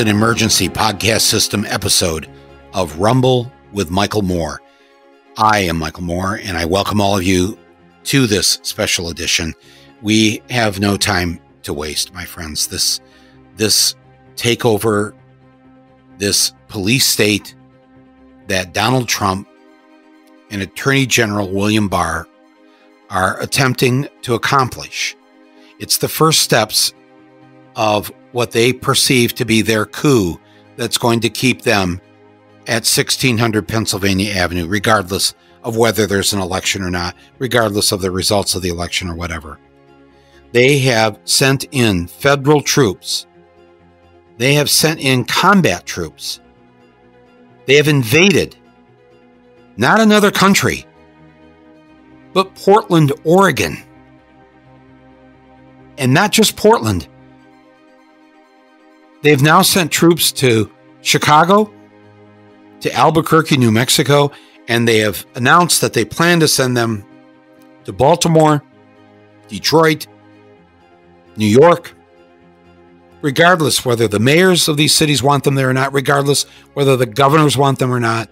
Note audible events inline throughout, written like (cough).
An emergency podcast system episode of Rumble with Michael Moore. I am Michael Moore, and I welcome all of you to this special edition. We have no time to waste, my friends. This this takeover, this police state that Donald Trump and Attorney General William Barr are attempting to accomplish. It's the first steps of what they perceive to be their coup that's going to keep them at 1600 Pennsylvania Avenue, regardless of whether there's an election or not, regardless of the results of the election or whatever. They have sent in federal troops. They have sent in combat troops. They have invaded not another country, but Portland, Oregon. And not just Portland, They've now sent troops to Chicago, to Albuquerque, New Mexico, and they have announced that they plan to send them to Baltimore, Detroit, New York, regardless whether the mayors of these cities want them there or not, regardless whether the governors want them or not.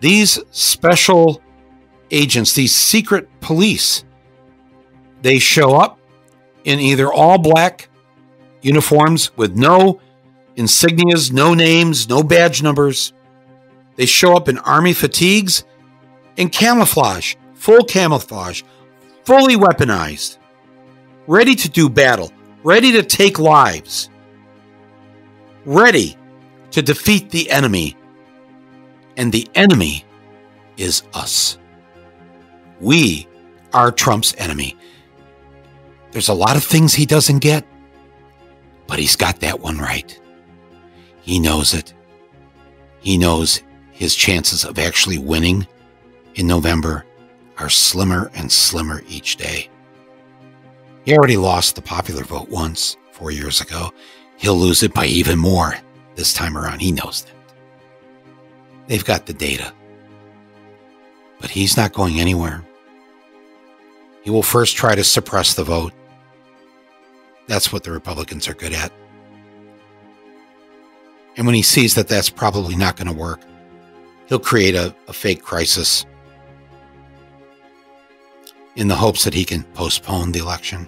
These special agents, these secret police, they show up in either all black uniforms with no insignias, no names, no badge numbers. They show up in army fatigues and camouflage, full camouflage, fully weaponized, ready to do battle, ready to take lives, ready to defeat the enemy. And the enemy is us. We are Trump's enemy. There's a lot of things he doesn't get. But he's got that one right. He knows it. He knows his chances of actually winning in November are slimmer and slimmer each day. He already lost the popular vote once, four years ago. He'll lose it by even more this time around. He knows that. They've got the data. But he's not going anywhere. He will first try to suppress the vote. That's what the Republicans are good at. And when he sees that that's probably not going to work, he'll create a, a, fake crisis in the hopes that he can postpone the election.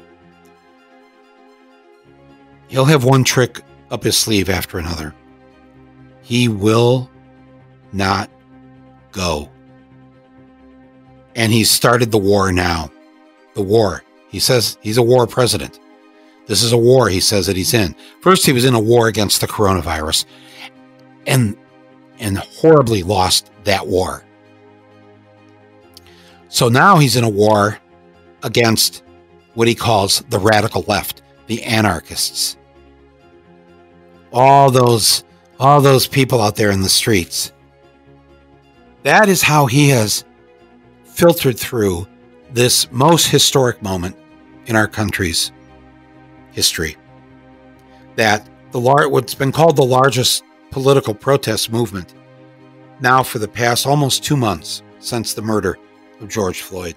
He'll have one trick up his sleeve after another. He will not go. And he's started the war now. The war. He says he's a war president. This is a war, he says that he's in. First, he was in a war against the coronavirus and, and horribly lost that war. So now he's in a war against what he calls the radical left, the anarchists. All those, all those people out there in the streets. That is how he has filtered through this most historic moment in our country's history that the lar- what's been called the largest political protest movement now for the past almost two months since the murder of George Floyd.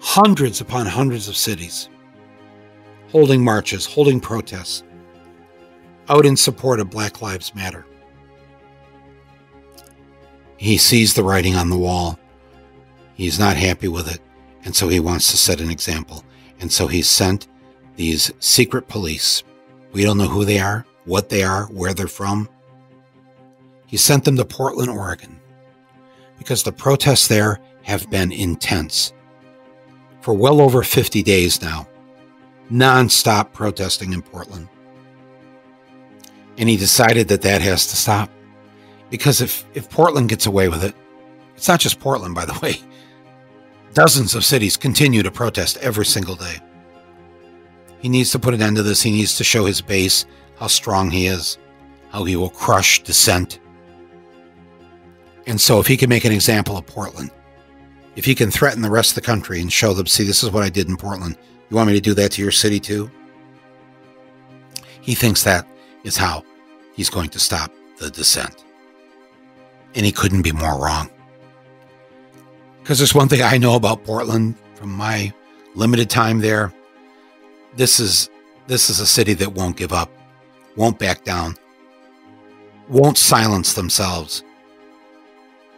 Hundreds upon hundreds of cities holding marches, holding protests out in support of Black Lives Matter. He sees the writing on the wall. He's not happy with it, and so he wants to set an example. And so he sent these secret police. We don't know who they are, what they are, where they're from. He sent them to Portland, Oregon, because the protests there have been intense. For well over 50 days now, nonstop protesting in Portland. And he decided that that has to stop. Because if, if Portland gets away with it, it's not just Portland, by the way, Dozens of cities continue to protest every single day. He needs to put an end to this. He needs to show his base how strong he is, how he will crush dissent. And so, if he can make an example of Portland, if he can threaten the rest of the country and show them, see, this is what I did in Portland, you want me to do that to your city too? He thinks that is how he's going to stop the dissent. And he couldn't be more wrong. Because there's one thing I know about Portland from my limited time there. This is this is a city that won't give up, won't back down, won't silence themselves.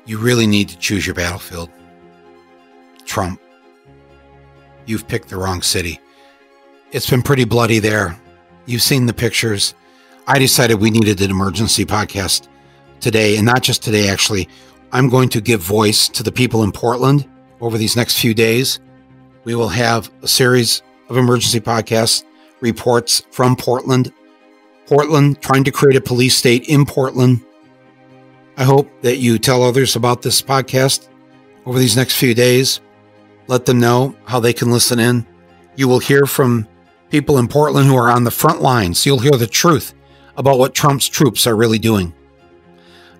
You really need to choose your battlefield. Trump, you've picked the wrong city. It's been pretty bloody there. You've seen the pictures. I decided we needed an emergency podcast today, and not just today, actually. I'm going to give voice to the people in Portland over these next few days. We will have a series of emergency podcasts, reports from Portland, Portland trying to create a police state in Portland. I hope that you tell others about this podcast over these next few days. Let them know how they can listen in. You will hear from people in Portland who are on the front lines. You'll hear the truth about what Trump's troops are really doing.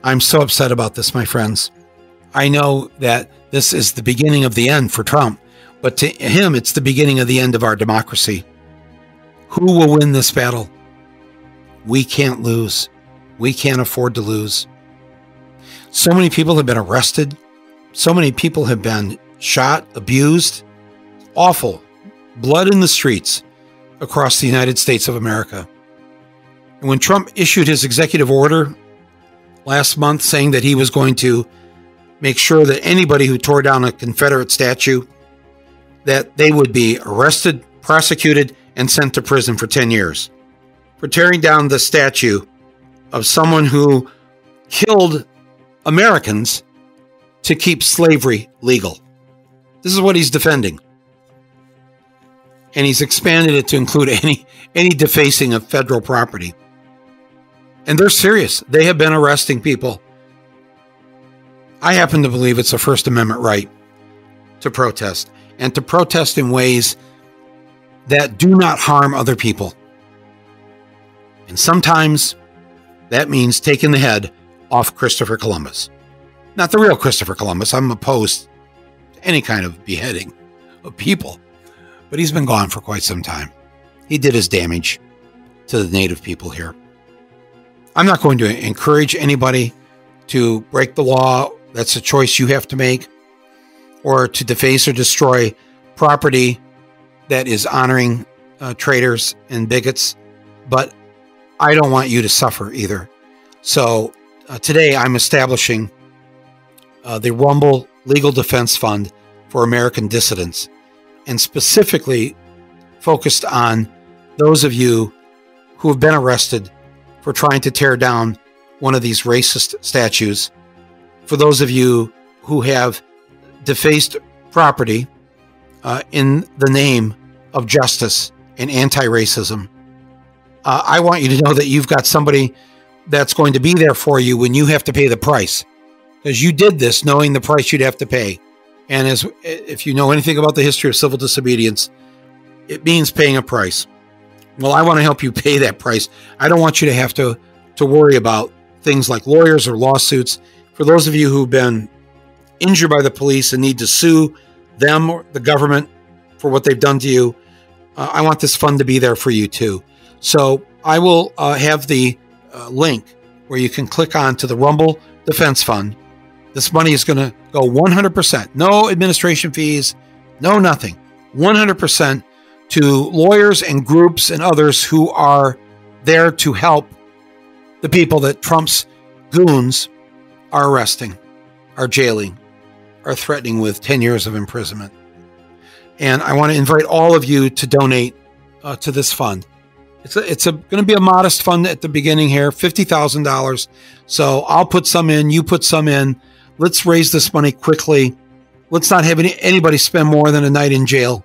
I'm so upset about this, my friends. I know that this is the beginning of the end for Trump, but to him, it's the beginning of the end of our democracy. Who will win this battle? We can't lose. We can't afford to lose. So many people have been arrested. So many people have been shot, abused. Awful. Blood in the streets across the United States of America. And when Trump issued his executive order last month saying that he was going to make sure that anybody who tore down a Confederate statue that they would be arrested, prosecuted, and sent to prison for 10 years for tearing down the statue of someone who killed Americans to keep slavery legal. This is what he's defending. And he's expanded it to include (laughs) any any defacing of federal property. And they're serious. They have been arresting people. I happen to believe it's a First Amendment right to protest and to protest in ways that do not harm other people. And sometimes that means taking the head off Christopher Columbus. Not the real Christopher Columbus. I'm opposed to any kind of beheading of people, but he's been gone for quite some time. He did his damage to the native people here. I'm not going to encourage anybody to break the law. That's a choice you have to make, or to deface or destroy property that is honoring uh, traitors and bigots. But I don't want you to suffer either. So uh, today I'm establishing uh, the Rumble Legal Defense Fund for American dissidents, and specifically focused on those of you who have been arrested for trying to tear down one of these racist statues, for those of you who have defaced property uh, in the name of justice and anti racism. Uh, I want you to know that you've got somebody that's going to be there for you when you have to pay the price because you did this knowing the price you'd have to pay. And as if you know anything about the history of civil disobedience, it means paying a price. Well, I want to help you pay that price. I don't want you to have to to worry about things like lawyers or lawsuits. For those of you who've been injured by the police and need to sue them or the government for what they've done to you, uh, I want this fund to be there for you too. So I will uh, have the uh, link where you can click on to the Rumble Defense Fund. This money is going to go 100%, no administration fees, no nothing, 100% to lawyers and groups and others who are there to help the people that Trump's goons are arresting, are jailing, are threatening with 10 years of imprisonment. And I want to invite all of you to donate uh, to this fund. It's a, it's going to be a modest fund at the beginning here, fifty thousand dollars. So I'll put some in, you put some in. Let's raise this money quickly. Let's not have any, anybody spend more than a night in jail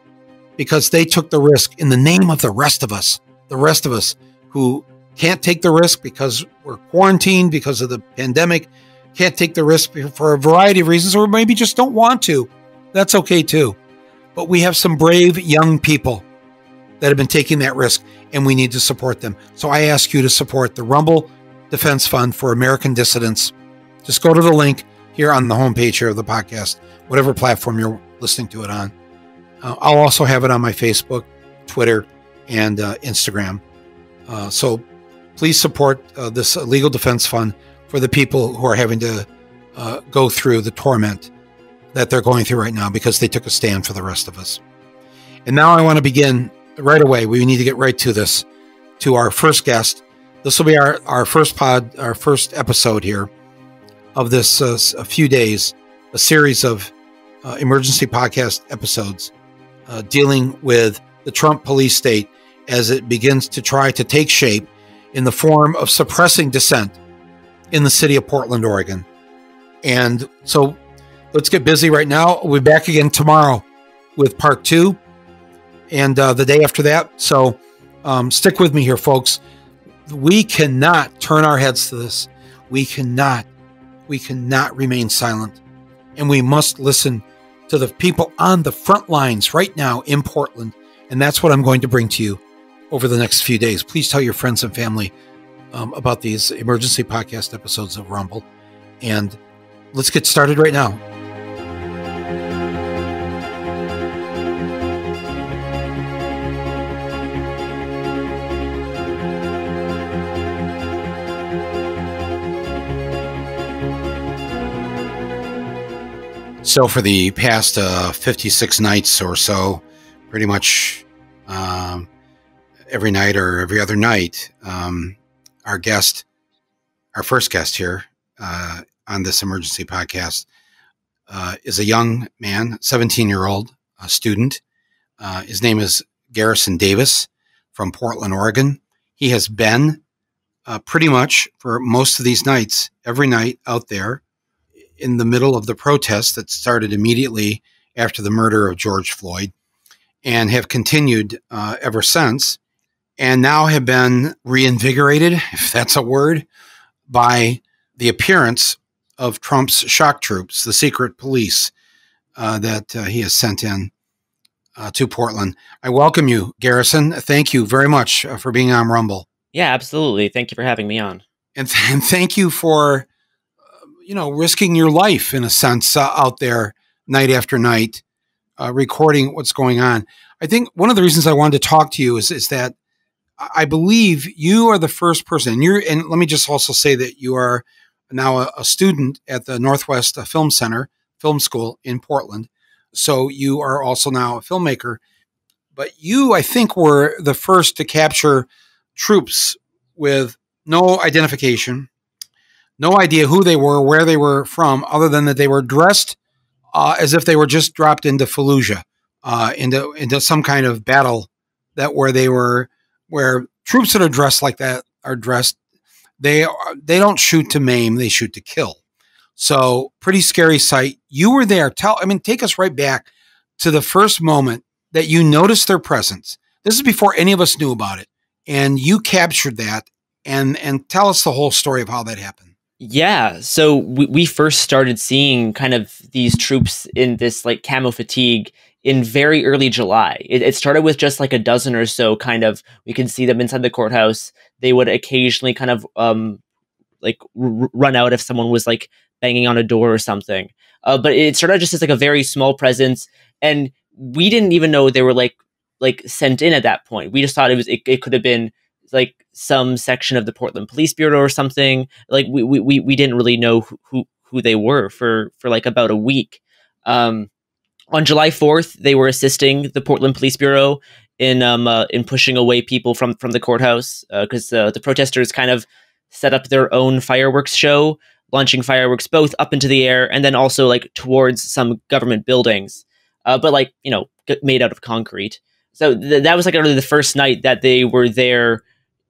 because they took the risk in the name of the rest of us. The rest of us who can't take the risk because we're quarantined because of the pandemic, can't take the risk for a variety of reasons, or maybe just don't want to. That's okay too. But we have some brave young people that have been taking that risk, and we need to support them. So I ask you to support the Rumble Defense Fund for American Dissidents. Just go to the link here on the homepage here of the podcast, whatever platform you're listening to it on. Uh, I'll also have it on my Facebook, Twitter, and uh, Instagram. Uh, so please support uh, this legal defense fund for the people who are having to uh, go through the torment that they're going through right now because they took a stand for the rest of us. And now I want to begin right away. We need to get right to this, to our first guest. This will be our, our first pod, our first episode here of this uh, a few days, a series of emergency podcast episodes uh, dealing with the Trump police state as it begins to try to take shape in the form of suppressing dissent in the city of Portland, Oregon. And so let's get busy right now. We'll be back again tomorrow with part two and uh, the day after that. So um, stick with me here, folks. We cannot turn our heads to this. We cannot, we cannot remain silent. And we must listen to the people on the front lines right now in Portland. And that's what I'm going to bring to you over the next few days. Please tell your friends and family um, about these emergency podcast episodes of Rumble. And let's get started right now. So, for the past uh, 56 nights or so, pretty much um, every night or every other night, um, our guest, our first guest here uh, on this emergency podcast, uh, is a young man, 17 year old a student. Uh, his name is Garrison Davis from Portland, Oregon. He has been uh, pretty much for most of these nights, every night out there in the middle of the protests that started immediately after the murder of George Floyd and have continued uh, ever since, and now have been reinvigorated, (laughs) if that's a word, by the appearance of Trump's shock troops, the secret police uh, that uh, he has sent in uh, to Portland. I welcome you, Garrison. Thank you very much uh, for being on Rumble. Yeah, absolutely. Thank you for having me on. And, th- and thank you for you know, risking your life in a sense uh, out there night after night, uh, recording what's going on. I think one of the reasons I wanted to talk to you is is that I believe you are the first person. And you're, and let me just also say that you are now a, a student at the Northwest uh, Film Center Film School in Portland. So you are also now a filmmaker. But you, I think, were the first to capture troops with no identification, no idea who they were, where they were from, other than that they were dressed uh, as if they were just dropped into Fallujah, uh, into into some kind of battle that where they were where troops that are dressed like that are dressed. They are, they don't shoot to maim; they shoot to kill. So pretty scary sight. You were there. Tell I mean, take us right back to the first moment that you noticed their presence. This is before any of us knew about it, and you captured that. And and tell us the whole story of how that happened. Yeah, so we, we first started seeing kind of these troops in this like camo fatigue in very early July. It, it, started with just like a dozen or so kind of, we could see them inside the courthouse. They would occasionally kind of um, like run out if someone was like banging on a door or something. Uh, but it started just as like a very small presence. And we didn't even know they were like, like sent in at that point. We just thought it was, it, it could have been like some section of the Portland Police Bureau or something. Like we we we didn't really know who who, they were for for like about a week. Um, on July fourth, they were assisting the Portland Police Bureau in um uh, in pushing away people from from the courthouse because uh, uh, the protesters kind of set up their own fireworks show, launching fireworks both up into the air and then also like towards some government buildings, uh, but like you know made out of concrete. So th- that was like really the first night that they were there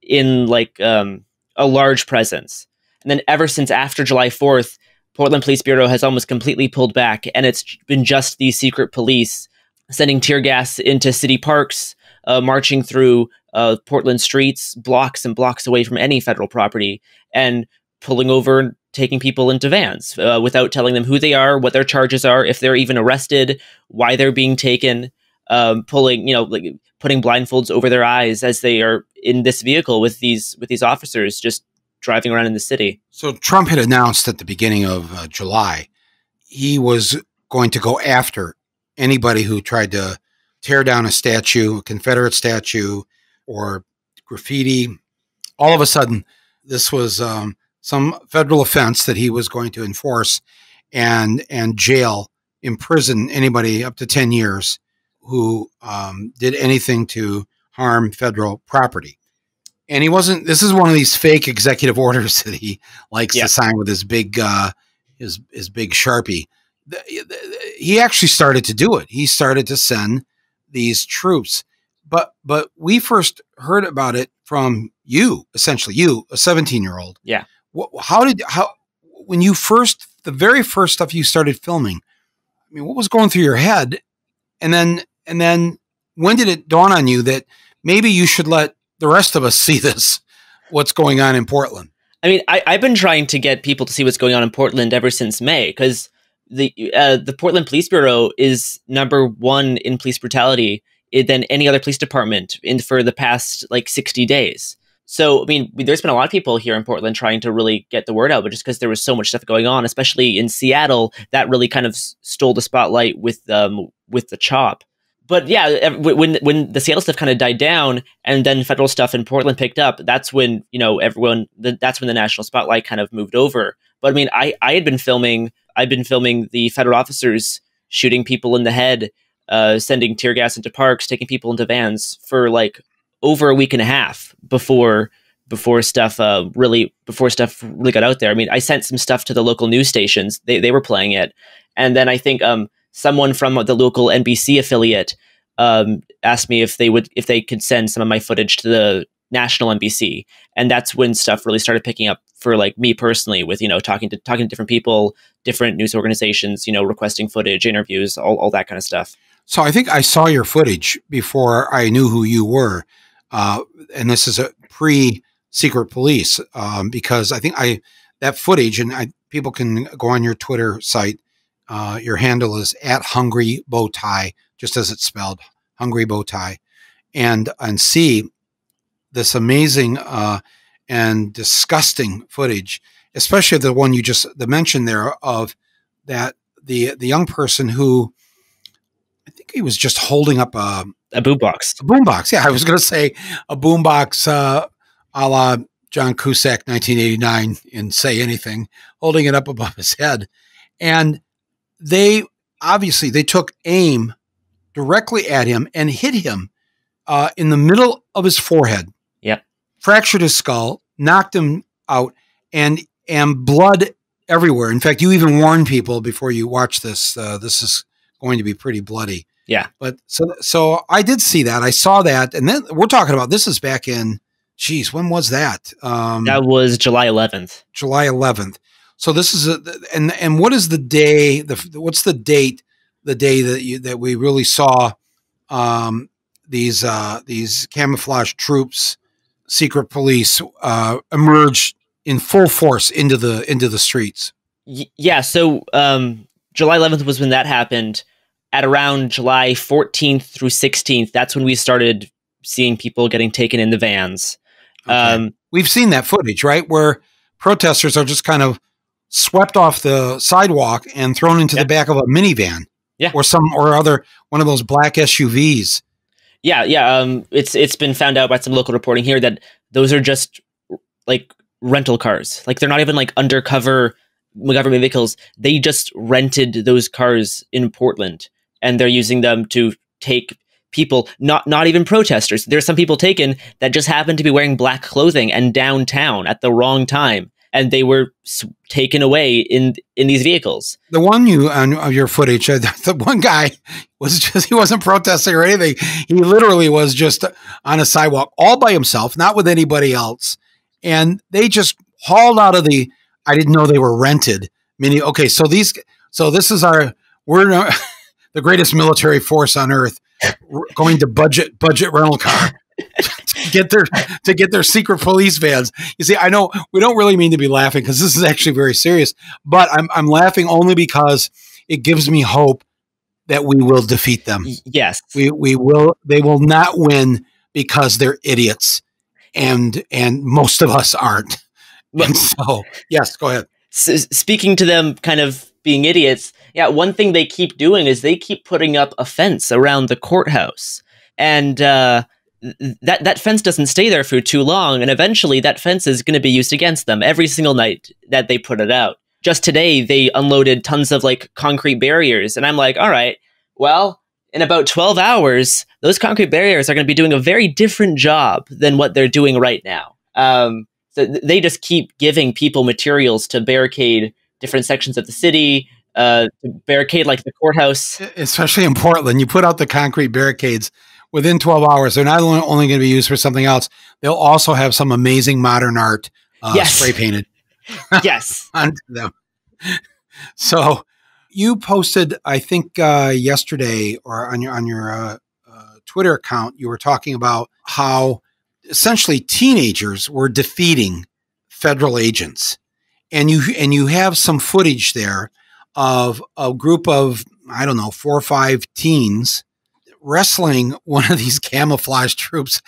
in like um, a large presence. And then ever since after July 4th, Portland Police Bureau has almost completely pulled back, and it's been just these secret police sending tear gas into city parks, uh, marching through uh, Portland streets, blocks and blocks away from any federal property, and pulling over and taking people into vans uh, without telling them who they are, what their charges are, if they're even arrested, why they're being taken, um, pulling, you know, like putting blindfolds over their eyes as they are in this vehicle with these with these officers just driving around in the city. So Trump had announced at the beginning of uh, July he was going to go after anybody who tried to tear down a statue, a Confederate statue, or graffiti. All of a sudden, this was um, some federal offense that he was going to enforce and and jail, imprison anybody up to ten years who um, did anything to harm federal property. And he wasn't. This is one of these fake executive (laughs) orders that he likes Yeah. to sign with his big, uh, his his big sharpie. He actually started to do it. He started to send these troops, but but we first heard about it from you, essentially you, a seventeen year old. Yeah. What, how did how when you first the very first stuff you started filming? I mean, what was going through your head, and then and then when did it dawn on you that maybe you should let the rest of us (laughs) see this? What's going on in Portland? I mean, I, I've been trying to get people to see what's going on in Portland ever since May because the uh, the Portland Police Bureau is number one in police brutality than any other police department in for the past like sixty days. So I mean, there's been a lot of people here in Portland trying to really get the word out, but just because there was so much stuff going on, especially in Seattle, that really kind of stole the spotlight with um with the chop. But yeah, when when the Seattle stuff kind of died down, and then federal stuff in Portland picked up, that's when you know everyone. That's when the national spotlight kind of moved over. But I mean, I I had been filming. I've been filming the federal officers shooting people in the head, uh, sending tear gas into parks, taking people into vans for like over a week and a half before before stuff uh, really before stuff really got out there. I mean, I sent some stuff to the local news stations. They they were playing it, and then I think um someone from the local NBC affiliate um, asked me if they would if they could send some of my footage to the national NBC, and that's when stuff really started picking up for like me personally, with you know talking to talking to different people, different news organizations, you know, requesting footage, interviews, all, all that kind of stuff. So I think I saw your footage before I knew who you were, uh, and this is a pre secret police um, because I think I that footage and I people can go on your Twitter site. Uh, your handle is at hungry bow tie, just as it's spelled, hungry bow tie, and and see this amazing uh, and disgusting footage, especially the one you just the mention there of that the the young person who I think he was just holding up a, A boombox. a boombox. Yeah, I was going to say a boombox uh, a la John Cusack, 1989, in Say Anything, holding it up above his head. And they obviously they took aim directly at him and hit him uh, in the middle of his forehead. Yeah, Fractured his skull, knocked him out, and and blood everywhere. In fact, you even warned people before you watch this. Uh, this is going to be pretty bloody. Yeah. But so so I did see that. I saw that, and then we're talking about this is back in. Geez, when was that? Um, That was July 11th. July 11th. So this is a and and what is the day? The what's the date? The day that you that we really saw um, these uh, these camouflage troops, secret police uh, emerge in full force into the into the streets. Y- yeah, so um, July 11th was when that happened. At around July 14th through 16th, that's when we started seeing people getting taken in the vans. Okay. Um, We've seen that footage, right, where protesters are just kind of swept off the sidewalk and thrown into Yeah. the back of a minivan, Yeah. or some or other one of those black SUVs. yeah, yeah. Um, it's it's been found out by some local reporting here that those are just like rental cars. Like they're not even like undercover government vehicles. They just rented those cars in Portland, and they're using them to take people not not even protesters there's some people taken that just happened to be wearing black clothing and downtown at the wrong time and they were s- taken away in in these vehicles The one you on of your footage, uh, (laughs) the one guy was just he wasn't protesting or anything. He literally was just on a sidewalk all by himself, not with anybody else. And they just hauled out of the. I didn't know they were rented. Meaning, okay, so these, so this is our we're uh, (laughs) the greatest military force on earth. Going to budget budget rental car (laughs) to get their to get their secret police vans. You see, I know we don't really mean to be laughing because this is actually very serious, but I'm I'm laughing only because it gives me hope that we will defeat them. Yes We we will they will not win because they're idiots, and and most of us aren't. And so yes, go ahead. S- speaking to them kind of being idiots yeah one thing they keep doing is they keep putting up a fence around the courthouse and uh that that fence doesn't stay there for too long and eventually that fence is going to be used against them every single night that they put it out just today they unloaded tons of like concrete barriers and i'm like all right well in about 12 hours, those concrete barriers are going to be doing a very different job than what they're doing right now. Um, so th- they just keep giving people materials to barricade different sections of the city, uh, barricade like the courthouse. Especially in Portland, you put out the concrete barricades within 12 hours. They're not only, only going to be used for something else, they'll also have some amazing modern art uh, yes. spray painted. (laughs) yes. (laughs) onto them. So you posted, I think, uh, yesterday or on your on your uh, uh, Twitter account, you were talking about how essentially teenagers were defeating federal agents, and you and you have some footage there of a group of I don't know four or five teens wrestling one of these camouflage troops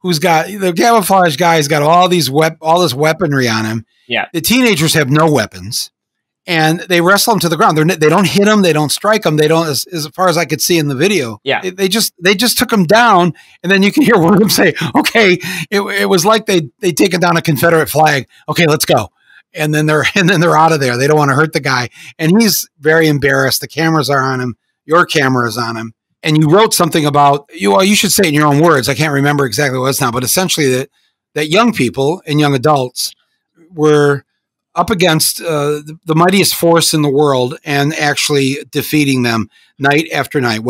who's got the camouflage guy's got all these wep- all this weaponry on him. Yeah. The teenagers have no weapons and they wrestle him to the ground. They're, they don't hit him. They don't strike him. They don't, as, as far as I could see in the video. Yeah. They, they, just, they just took him down. And then you can hear one of them say, okay, it, it was like they, they taken down a Confederate flag. Okay, let's go. And then they're, (laughs) and then they're out of there. They don't want to hurt the guy. And he's very embarrassed. The cameras are on him. Your camera is on him. And you wrote something about you. Well, you should say in your own words. I can't remember exactly what it's now, but essentially that, that young people and young adults were, up against uh, the mightiest force in the world and actually defeating them night after night.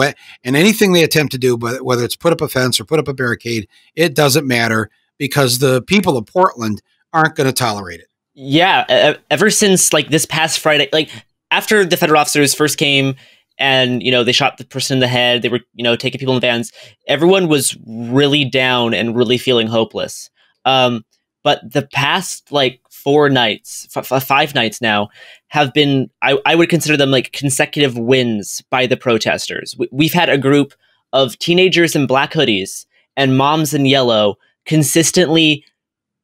And anything they attempt to do, whether it's put up a fence or put up a barricade, it doesn't matter because the people of Portland aren't going to tolerate it. Yeah, ever since like this past Friday, like after the federal officers first came and you know they shot the person in the head, they were you know taking people in vans. Everyone was really down and really feeling hopeless. Um, but the past like four nights, f- five nights now, have been, I, I would consider them like consecutive wins by the protesters. We, we've had a group of teenagers in black hoodies and moms in yellow consistently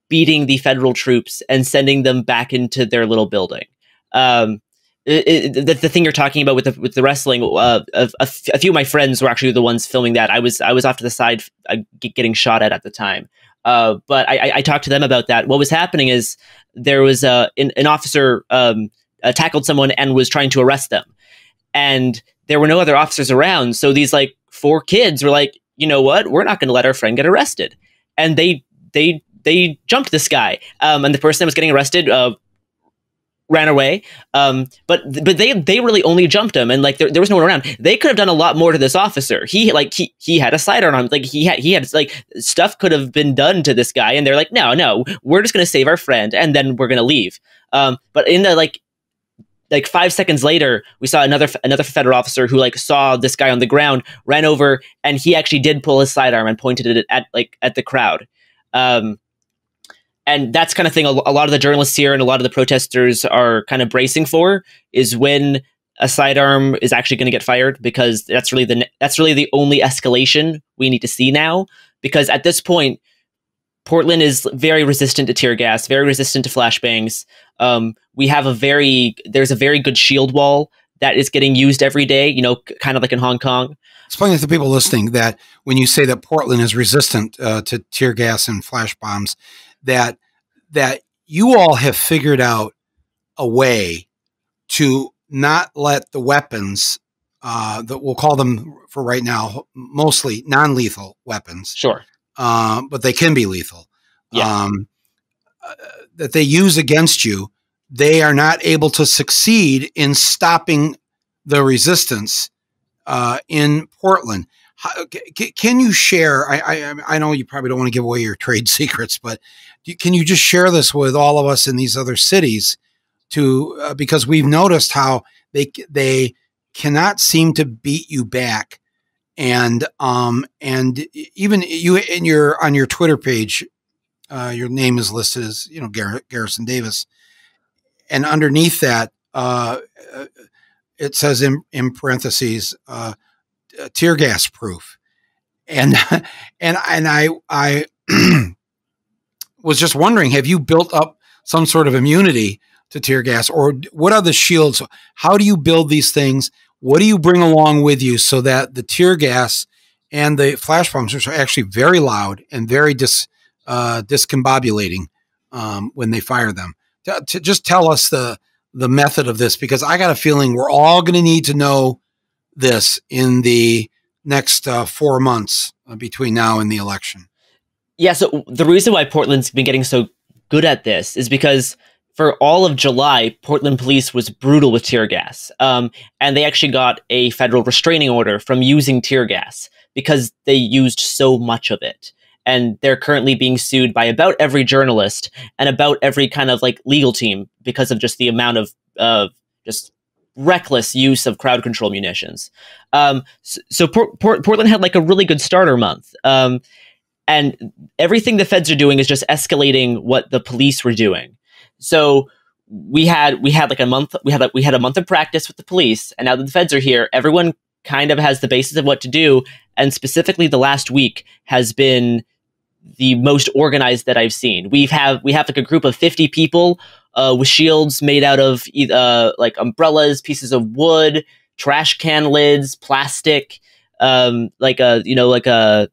beating the federal troops and sending them back into their little building. Um, it, it, the, the, thing you're talking about with the with the wrestling, uh, a, few of my friends were actually the ones filming that. I was I was off to the side, uh, getting shot at at the time. Uh, but I, I, talked to them about that. What was happening is there was a, an, an officer um, uh, tackled someone and was trying to arrest them, and there were no other officers around. So these like four kids were like, you know what, we're not going to let our friend get arrested, and they they they jumped this guy, um, and the person that was getting arrested uh, ran away. Um, but but they they really only jumped him, and like there, there was no one around. They could have done a lot more to this officer. He like he he had a sidearm on him. Like he had he had like stuff could have been done to this guy, and they're like, no, no, we're just gonna save our friend, and then we're gonna leave. Um, but in the like like five seconds later, we saw another another federal officer who like saw this guy on the ground, ran over, and he actually did pull his sidearm and pointed it at like at the crowd. Um, and that's kind of thing a, a lot of the journalists here and a lot of the protesters are kind of bracing for is when a sidearm is actually going to get fired because that's really the that's really the only escalation we need to see now because at this point Portland is very resistant to tear gas, very resistant to flashbangs. Um, we have a very there's a very good shield wall that is getting used every day. You know, kind of like in Hong Kong. Explain to the people listening that when you say that Portland is resistant uh, to tear gas and flash bombs, that that you all have figured out a way to not let the weapons uh, that we'll call them for right now mostly non-lethal weapons. Sure, uh, but they can be lethal. Yeah. Um, uh, that they use against you, they are not able to succeed in stopping the resistance uh, in Portland. How, can you share? I, I, I know you probably don't want to give away your trade (laughs) secrets, but can you just share this with all of us in these other cities? To uh, because we've noticed how they they cannot seem to beat you back, and um and even you in your on your Twitter page, uh, your name is listed as you know Gar- Garrison Davis, and underneath that uh, uh it says in in parentheses uh, tear gas proof, and (laughs) and and I I (clears throat) was just wondering, have you built up some sort of immunity to tear gas, or what are the shields? How do you build these things? What do you bring along with you so that the tear gas and the flash bombs are actually very loud and very dis, uh, discombobulating um, when they fire them? To, to just tell us the the method of this because I got a feeling we're all going to need to know this in the next uh, four months uh, between now and the election. Yeah. So the reason why Portland's been getting so good at this is because for all of July, Portland police was brutal with tear gas. Um, and they actually got a federal restraining order from using tear gas because they used so much of it. And they're currently being sued by about every journalist and about every kind of like legal team because of just the amount of uh, just reckless use of crowd control munitions. Um, so, so Port- Port- Portland had like a really good starter month. Um, and everything the feds are doing is just escalating what the police were doing. So we had we had like a month we had like we had a month of practice with the police, and now that the feds are here, everyone kind of has the basis of what to do. And specifically, the last week has been the most organized that I've seen. We've have we have like a group of fifty people uh, with shields made out of uh, like umbrellas, pieces of wood, trash can lids, plastic, um, like a you know like a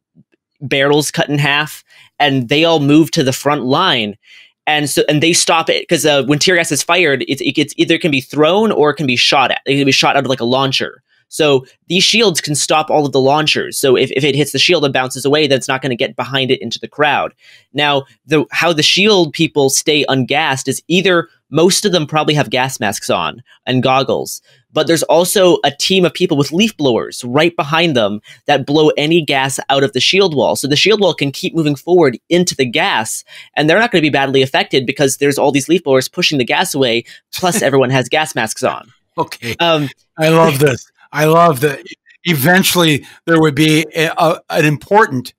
barrels cut in half, and they all move to the front line and so and they stop it because uh, when tear gas is fired, it, it gets either can be thrown or it can be shot at. It can be shot out of like a launcher. So these shields can stop all of the launchers. So if, if it hits the shield and bounces away, then it's not going to get behind it into the crowd. Now, the how the shield people stay ungassed is either most of them probably have gas masks on and goggles, but there's also a team of people with leaf blowers right behind them that blow any gas out of the shield wall. So the shield wall can keep moving forward into the gas, and they're not going to be badly affected because there's all these leaf blowers pushing the gas away, plus (laughs) everyone has gas masks on. Okay. Um, I love this. I love that eventually there would be a, a, an important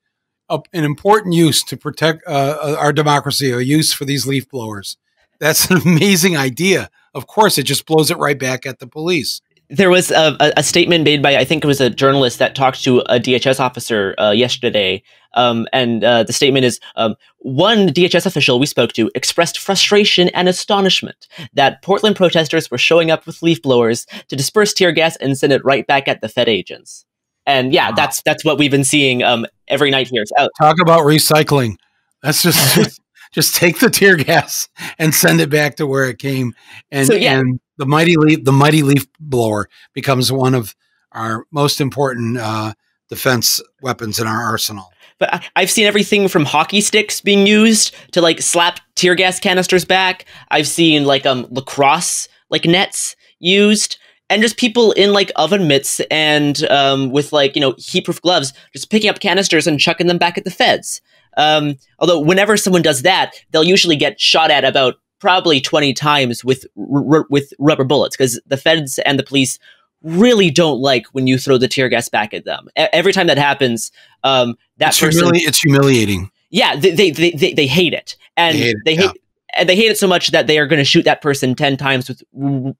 a, an important use to protect uh, uh our democracy, a use for these leaf blowers. That's an (laughs) amazing idea. Of course, it just blows it right back at the police. There was a, a statement made by, I think it was a journalist that talked to a DHS officer uh, yesterday. Um, and uh, the statement is um, one DHS official we spoke to expressed frustration and astonishment that Portland protesters were showing up with leaf blowers to disperse tear gas and send it right back at the Fed agents. And yeah, wow. that's that's what we've been seeing um, every night here. So, Talk about recycling. That's just (laughs) just take the tear (laughs) gas and send it back to where it came. And, so, yeah. and the mighty leaf, the mighty leaf blower becomes one of our most important uh, defense weapons in our arsenal. But I've seen everything from hockey sticks being used to like slap tear gas canisters back. I've seen like um lacrosse like nets used and just people in like oven mitts and um, with like you know heat proof gloves just picking up canisters and chucking them back at the feds um, although whenever someone does that, they'll usually get shot at about probably 20 times with r- with rubber bullets because the feds and the police really don't like when you throw the tear gas back at them. A- every time that happens, um, that it's person, humili- it's humiliating. Yeah, they they, they, they, they hate it, and they hate, they hate yeah. and they hate it so much that they are going to shoot that person 10 times with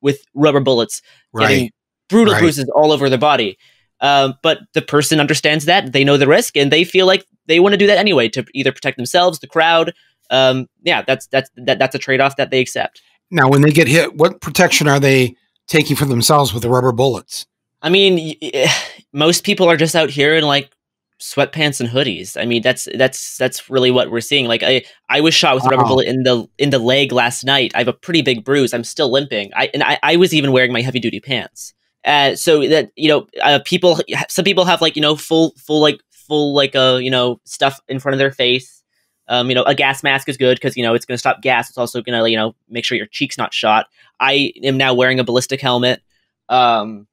with rubber bullets, right. getting brutal right. bruises all over their body. Um, but the person understands that they know the risk and they feel like they want to do that anyway to either protect themselves, the crowd. Um, yeah, that's that's that, that's a trade off that they accept. Now, when they get hit, what protection are they taking for themselves with the rubber bullets? I mean, (sighs) most people are just out here in like sweatpants and hoodies. I mean, that's that's that's really what we're seeing. Like I I was shot with a rubber bullet in the in the leg last night. I have a pretty big bruise. I'm still limping. I and I, I was even wearing my heavy duty pants. Uh, so that you know, uh, people, some people have like you know full, full like full like uh you know stuff in front of their face. Um, you know, a gas mask is good because you know it's going to stop gas. It's also going to you know make sure your cheeks not shot. I am now wearing a ballistic helmet, um,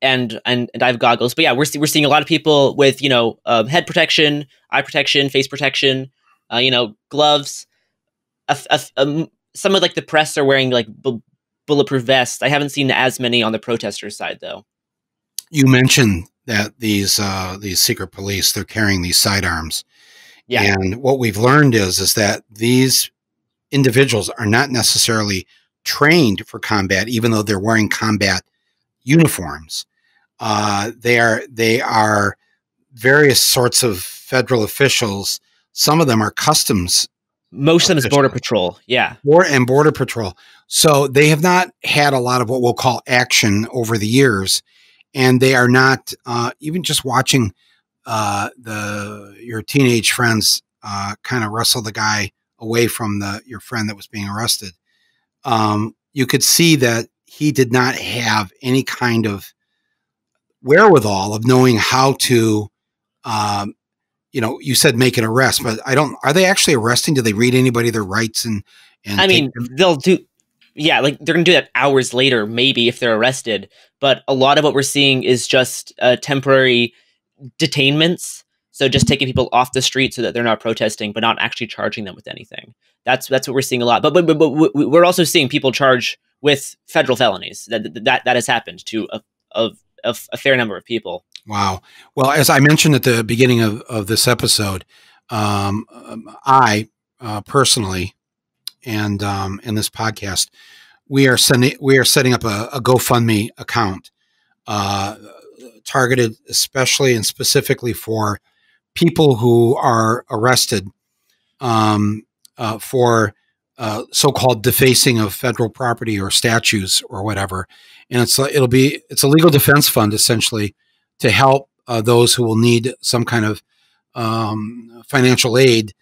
and and and I have goggles. But yeah, we're we're seeing a lot of people with you know uh, head protection, eye protection, face protection, uh, you know, gloves. A, a, um, some of like the press are wearing like bu- bulletproof vests. I haven't seen as many on the protester side though. You mentioned that these uh, these secret police they're carrying these sidearms. Yeah. And what we've learned is is that these individuals are not necessarily trained for combat, even though they're wearing combat uniforms. Uh, they are they are various sorts of federal officials. Some of them are customs. Most of them is border patrol. Yeah, war and border patrol. So they have not had a lot of what we'll call action over the years and they are not uh, even just watching uh, the your teenage friends uh, kind of wrestle the guy away from the your friend that was being arrested. Um, you could see that he did not have any kind of wherewithal of knowing how to, um, you know, you said make an arrest, but I don't. Are they actually arresting? Do they read anybody their rights and? and I mean, they'll do. Yeah, like they're gonna do that hours later, maybe if they're arrested. But a lot of what we're seeing is just uh, temporary detainments. So just taking people off the street so that they're not protesting, but not actually charging them with anything. That's that's what we're seeing a lot. But but but, but we're also seeing people charge with federal felonies. That that that has happened to a, a, a, a fair number of people. Wow. Well, as I mentioned at the beginning of, of this episode, um, I uh, personally and um, in this podcast, we are sending we are setting up a, a GoFundMe account uh, targeted especially and specifically for people who are arrested um, uh, for uh, so-called defacing of federal property or statues or whatever, and it's it'll be it's a legal defense fund essentially to help uh, those who will need some kind of um, financial aid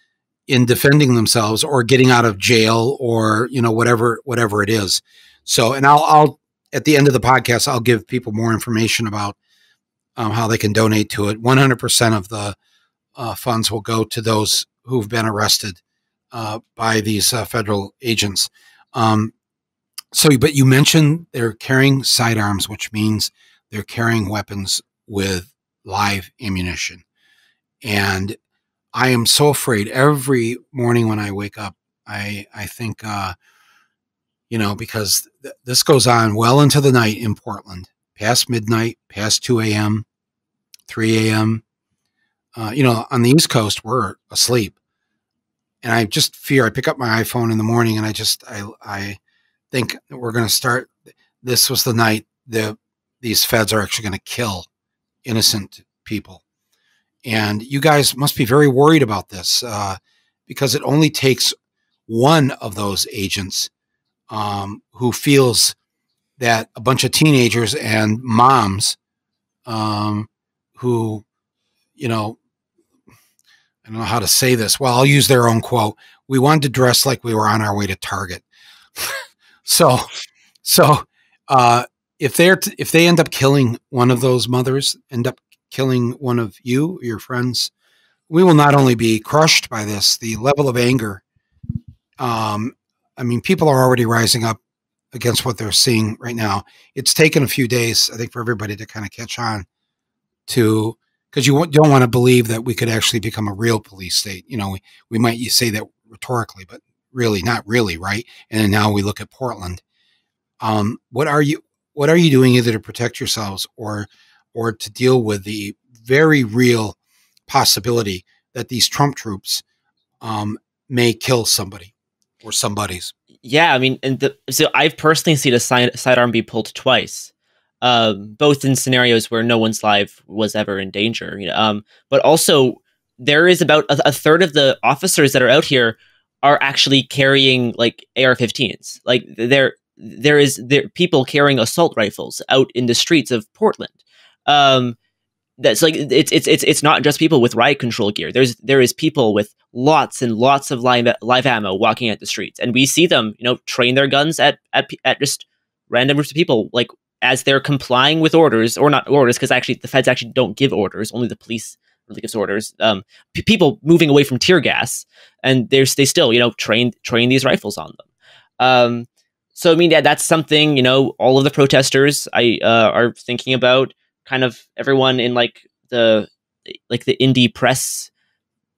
in defending themselves or getting out of jail or you know whatever whatever it is. So, and I'll I'll at the end of the podcast I'll give people more information about um, how they can donate to it. One hundred percent of the uh, funds will go to those who've been arrested uh, by these uh, federal agents. Um, so, but you mentioned they're carrying sidearms, which means they're carrying weapons with live ammunition. And I am so afraid every morning when I wake up, I, I think, uh, you know, because th- this goes on well into the night in Portland, past midnight, past 2 a.m., 3 a.m. Uh, you know, on the East Coast, we're asleep. And I just fear I pick up my iPhone in the morning and I just, I, I think we're going to start. This was the night the, these feds are actually going to kill innocent people. And you guys must be very worried about this uh, because it only takes one of those agents um, who feels that a bunch of teenagers and moms um, who, you know, I don't know how to say this. Well, I'll use their own quote. We wanted to dress like we were on our way to Target. (laughs) so, so uh, if they're if they end up killing one of those mothers, end up killing one of you, your friends, we will not only be crushed by this, the level of anger. Um, I mean, people are already rising up against what they're seeing right now. It's taken a few days, I think, for everybody to kind of catch on to because you don't want to believe that we could actually become a real police state. You know, we, we might say that rhetorically, but really not really, right? And now we look at Portland. Um, what are you what are you doing either to protect yourselves or or to deal with the very real possibility that these Trump troops um, may kill somebody or somebody's. Yeah, I mean, and the, so I've personally seen a side, sidearm be pulled twice, um, both in scenarios where no one's life was ever in danger. You know, um, but also there is about a, a third of the officers that are out here are actually carrying like AR-15s. Like there, there is there people carrying assault rifles out in the streets of Portland um, that's like it's it's it's it's not just people with riot control gear. There's there is people with lots and lots of live live ammo walking at the streets, and we see them, you know, train their guns at at at just random groups of people, like as they're complying with orders or not orders, because actually the feds actually don't give orders, only the police really gives orders. Um, p- people moving away from tear gas, and there's they still you know train train these rifles on them. Um, so I mean, yeah, that's something you know all of the protesters I uh, are thinking about kind of everyone in like the like the indie press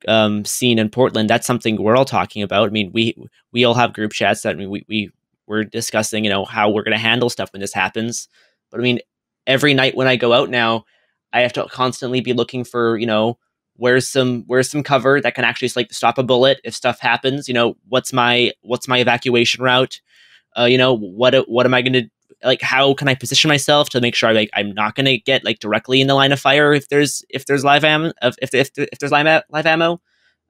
um, scene in Portland. That's something we're all talking about. I mean, we we all have group chats that I mean, we we we're discussing, you know, how we're going to handle stuff when this happens. But I mean, every night when I go out now, I have to constantly be looking for, you know, where's some where's some cover that can actually like stop a bullet if stuff happens. You know, what's my what's my evacuation route? Uh, you know, what what am I going to like how can I position myself to make sure like I'm not going to get like directly in the line of fire if there's if there's live ammo if if, if, if there's live, live ammo.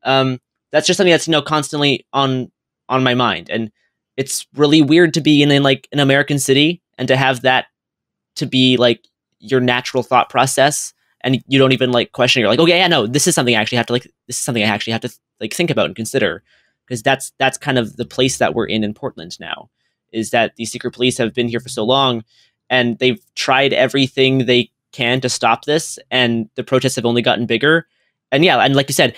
Um, that's just something that's you know constantly on on my mind, and it's really weird to be in, in like an American city and to have that to be like your natural thought process and you don't even like question you're like okay yeah no this is something i actually have to like this is something i actually have to like think about and consider. Because that's that's kind of the place that we're in in portland now is that the secret police have been here for so long and they've tried everything they can to stop this, and the protests have only gotten bigger. And yeah, and like you said,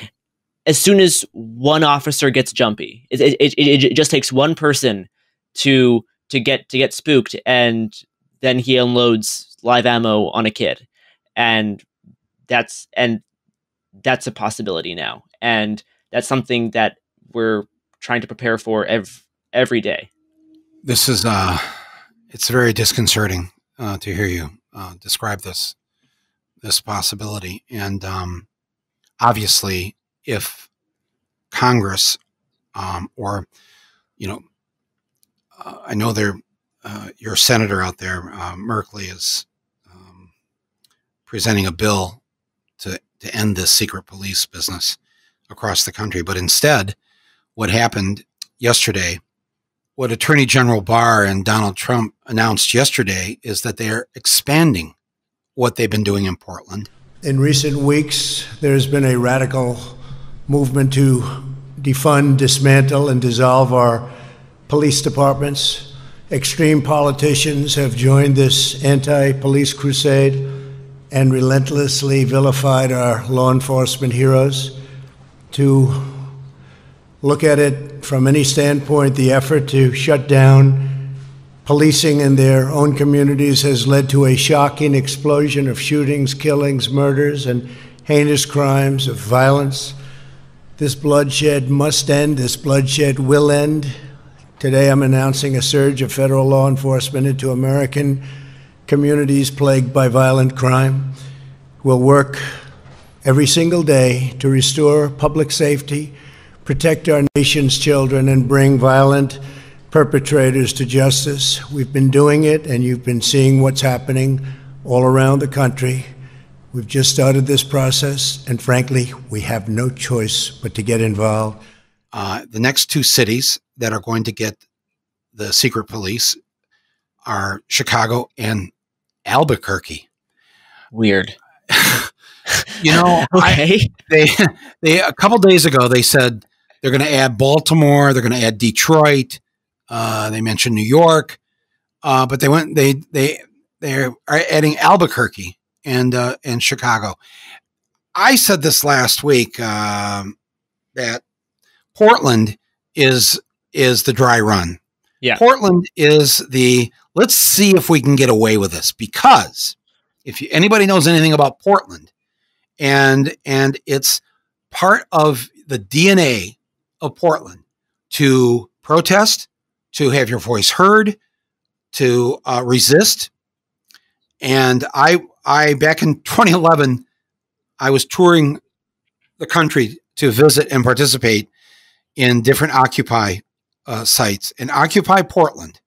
as soon as one officer gets jumpy, it, it, it, it just takes one person to to get to get spooked, and then he unloads live ammo on a kid, and that's and that's a possibility now, and that's something that we're trying to prepare for every every day. This is uh, it's very disconcerting uh, to hear you uh, describe this this possibility, and um, obviously if Congress um, or, you know, uh, I know there, uh, your senator out there, uh, Merkley, is um, presenting a bill to, to end this secret police business across the country. But instead, what happened yesterday, what Attorney General Barr and Donald Trump announced yesterday is that they're expanding what they've been doing in Portland in recent weeks, there's been a radical movement to defund, dismantle, and dissolve our police departments. Extreme politicians have joined this anti police crusade and relentlessly vilified our law enforcement heroes. To look at it from any standpoint, the effort to shut down Policing in their own communities has led to a shocking explosion of shootings, killings, murders, and heinous crimes of violence. This bloodshed must end. This bloodshed will end. Today, I'm announcing a surge of federal law enforcement into American communities plagued by violent crime. We'll work every single day to restore public safety, protect our nation's children, and bring violent perpetrators to justice. We've been doing it, and you've been seeing what's happening all around the country. We've just started this process, and frankly, we have no choice but to get involved. Uh, the next two cities that are going to get the secret police are Chicago and Albuquerque. Weird. (laughs) you know, (laughs) okay. I, they they a couple days ago they said they're going to add Baltimore, they're going to add Detroit, uh, they mentioned New York, uh, but they went they they they are adding Albuquerque and uh, and Chicago. I said this last week um, that Portland is is the dry run. Yeah, Portland is the let's see if we can get away with this because if you, anybody knows anything about Portland and and it's part of the DNA of Portland to protest, to have your voice heard, to uh, resist. And I, I back in 2011, I was touring the country to visit and participate in different Occupy uh, sites. And Occupy Portland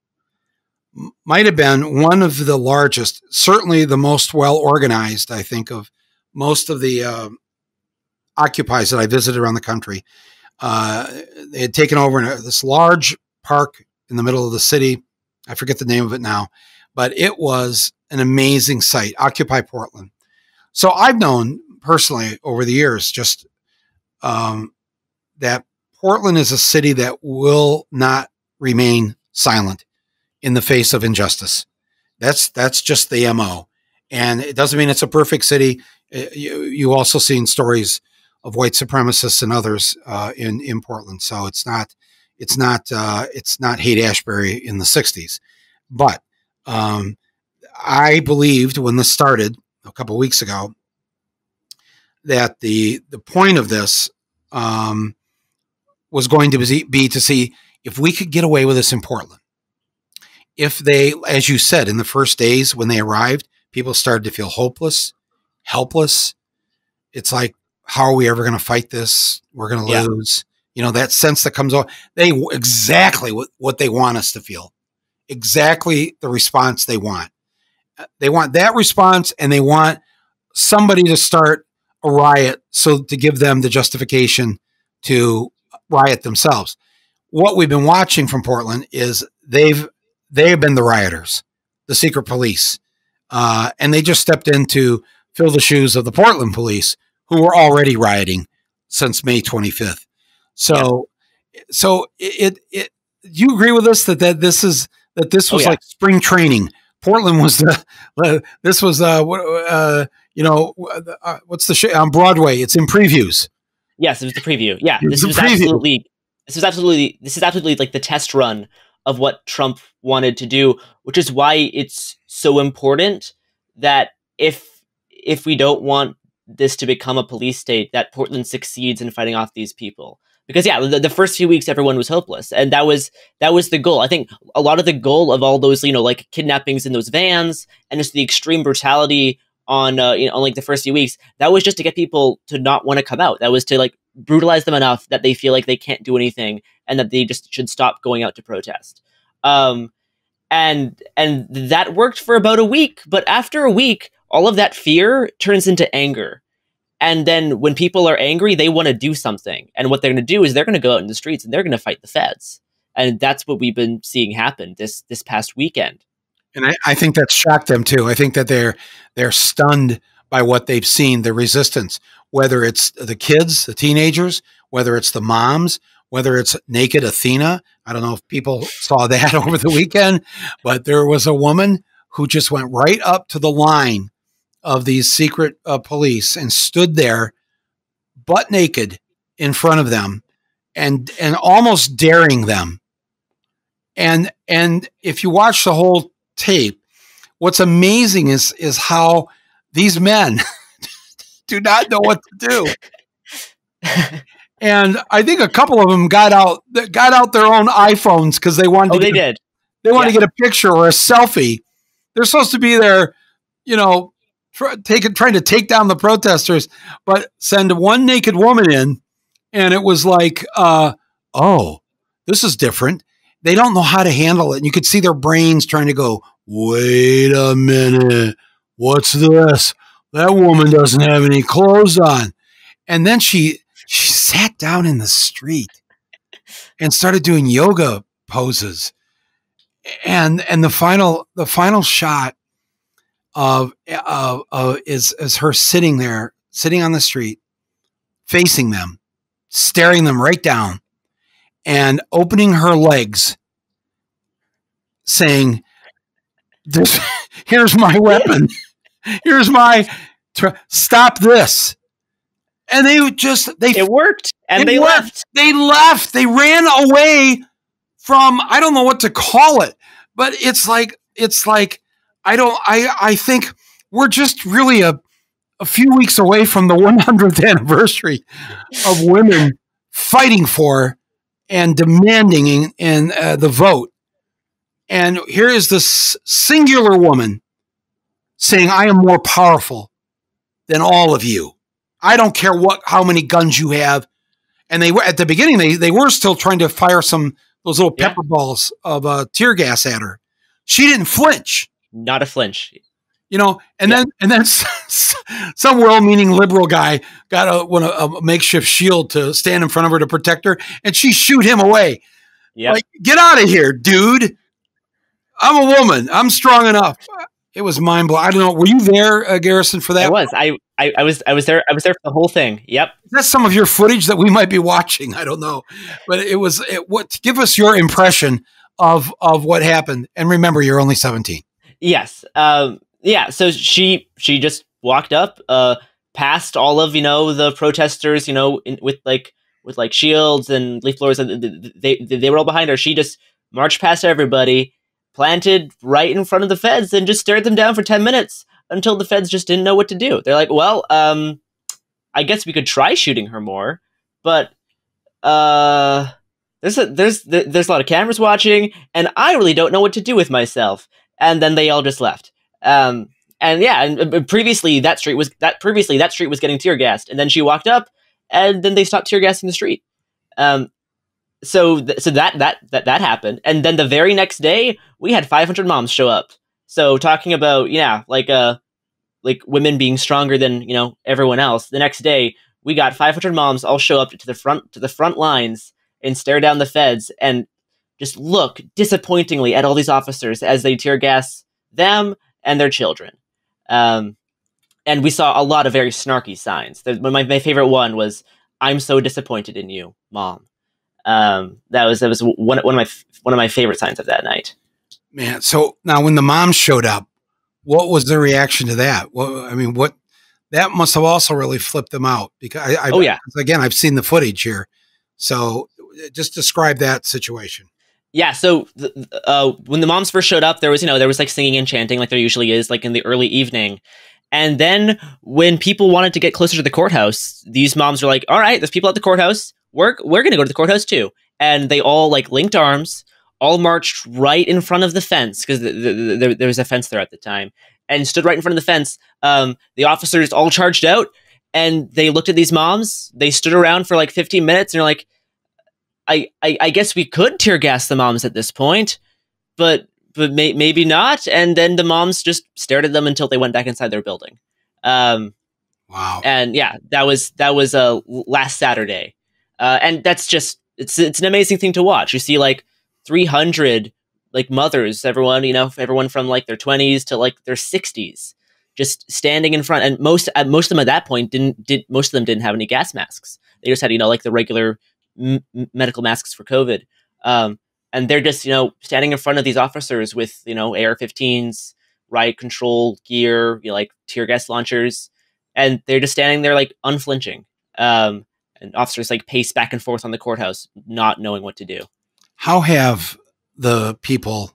might have been one of the largest, certainly the most well organized, I think, of most of the uh, Occupies that I visited around the country. Uh, they had taken over this large park in the middle of the city. I forget the name of it now, but it was an amazing site, Occupy Portland. So I've known personally over the years just um, that Portland is a city that will not remain silent in the face of injustice. That's that's just the mo, and it doesn't mean it's a perfect city. Uh, you, you also seen stories of white supremacists and others uh, in in Portland, so it's not it's not uh, it's not Haight Ashbury in the '60s, but um, I believed when this started a couple weeks ago that the the point of this um, was going to be to see if we could get away with this in Portland. If they, as you said, in the first days when they arrived, people started to feel hopeless, helpless. It's like, how are we ever going to fight this? We're going to yeah. lose. You know, that sense that comes off, they exactly what, what they want us to feel, exactly the response they want. Uh, they want that response and they want somebody to start a riot so to give them the justification to riot themselves. What we've been watching from Portland is they've they have been the rioters, the secret police, uh, and they just stepped in to fill the shoes of the Portland police, who were already rioting since May 25th. So, yeah. so it, it, do you agree with us that, that this is, that this oh, was oh, yeah. like spring training Portland was the uh, this was uh, uh you know uh, what's the show on Broadway? It's in previews. Yes, it was the preview. Yeah, this was preview. absolutely this is absolutely this is absolutely like the test run of what Trump wanted to do, which is why it's so important that if if we don't want this to become a police state, that Portland succeeds in fighting off these people. Because yeah the, the, first few weeks everyone was hopeless. And that was that was the goal. I think a lot of the goal of all those you know like kidnappings in those vans and just the extreme brutality on uh, you know on like the first few weeks that was just to get people to not want to come out. That was to like brutalize them enough that they feel like they can't do anything and that they just should stop going out to protest. Um and and that worked for about a week. But after a week all of that fear turns into anger and then when people are angry, they want to do something. And what they're going to do is they're going to go out in the streets and they're going to fight the feds. And that's what we've been seeing happen this this past weekend. And I, I think that shocked them too. I think that they're they're stunned by what they've seen, the resistance, whether it's the kids, the teenagers, whether it's the moms, whether it's naked Athena. I don't know if people saw that (laughs) over the weekend, but there was a woman who just went right up to the line of these secret uh, police and stood there butt naked in front of them and and almost daring them. And and if you watch the whole tape what's amazing is is how these men (laughs) do not know what to do. (laughs) And i think a couple of them got out got out their own iphones because they wanted oh, to they did. they wanted yeah. to get a picture or a selfie. They're supposed to be there you know trying to take down the protesters, but send one naked woman in, and it was like, uh, oh, this is different. They don't know how to handle it. And you could see their brains trying to go, wait a minute, what's this? That woman doesn't have any clothes on. And then she she sat down in the street and started doing yoga poses. And and the final the final shot of, of, of is, is her sitting there, sitting on the street, facing them, staring them right down, and opening her legs, saying, "This, (laughs) here's my weapon. (laughs) Here's my stop this." And they just they it worked, and they left. left. They left. They ran away from I don't know what to call it, but it's like it's like I don't. I I think we're just really a a few weeks away from the (laughs) 100th anniversary of women fighting for and demanding in, uh, the vote. And here is this singular woman saying, "I am more powerful than all of you. I don't care what how many guns you have." And they were at the beginning. They they were still trying to fire some those little pepper yeah. balls of uh, tear gas at her. She didn't flinch not a flinch. You know, and yeah. then and then (laughs) some well-meaning liberal guy got a, a, makeshift shield to stand in front of her to protect her, and she shoot him away. Yeah, like get out of here, dude. I'm a woman. I'm strong enough. It was mind blowing. I don't know. Were you there, uh, Garrison, for that? I was. I, I, I was. I was there. I was there for the whole thing. Yep. That's some of your footage that we might be watching. I don't know, but it was. It, what? Give us your impression of of what happened. And remember, you're only 17. Yes. Um, yeah. So she she just walked up, uh, past all of you know the protesters, you know, in, with like with like shields and leaf blowers, and they they were all behind her. She just marched past everybody, planted right in front of the feds, and just stared them down for ten minutes until the feds just didn't know what to do. They're like, well, um, I guess we could try shooting her more, but uh there's a, there's there's a lot of cameras watching and I really don't know what to do with myself and then they all just left. Um, and yeah, and previously that street was that previously that street was getting tear gassed, and then she walked up, and then they stopped tear gassing the street. Um, so th- so that that that that happened, and then the very next day we had 500 moms show up. So talking about yeah, like uh, like women being stronger than you know everyone else. The next day we got 500 moms all show up to the front to the front lines and stare down the feds and just look disappointingly at all these officers as they tear gas them and their children. Um, and we saw a lot of very snarky signs. The, my, my favorite one was, "I'm so disappointed in you, mom." Um, that was that was one one of my one of my favorite signs of that night. Man, so now when the mom showed up, what was their reaction to that? Well, I mean, what that must have also really flipped them out because I, I oh yeah, again, I've seen the footage here. So just describe that situation. Yeah, so uh, when the moms first showed up, there was you know there was like singing and chanting like there usually is like in the early evening, and then when people wanted to get closer to the courthouse, these moms were like, "All right, there's people at the courthouse. We're we're gonna go to the courthouse too," and they all like linked arms, all marched right in front of the fence because the, the, the, there was a fence there at the time, and stood right in front of the fence. Um, the officers all charged out, and they looked at these moms. They stood around for like 15 minutes, and they're like I, I, I guess we could tear gas the moms at this point, but but may, maybe not. And then the moms just stared at them until they went back inside their building. Um, wow. And yeah, that was that was uh, last Saturday, uh, and that's just it's it's an amazing thing to watch. You see like 300 like mothers, everyone you know, everyone from like their 20s to like their 60s, just standing in front. And most uh, most of them at that point didn't did most of them didn't have any gas masks. They just had you know like the regular m- medical masks for COVID. Um, and they're just, you know, standing in front of these officers with, you know, AR-15s, riot control gear, you know, like tear gas launchers, and they're just standing there like unflinching. Um, and officers like pace back and forth on the courthouse, not knowing what to do. How have the people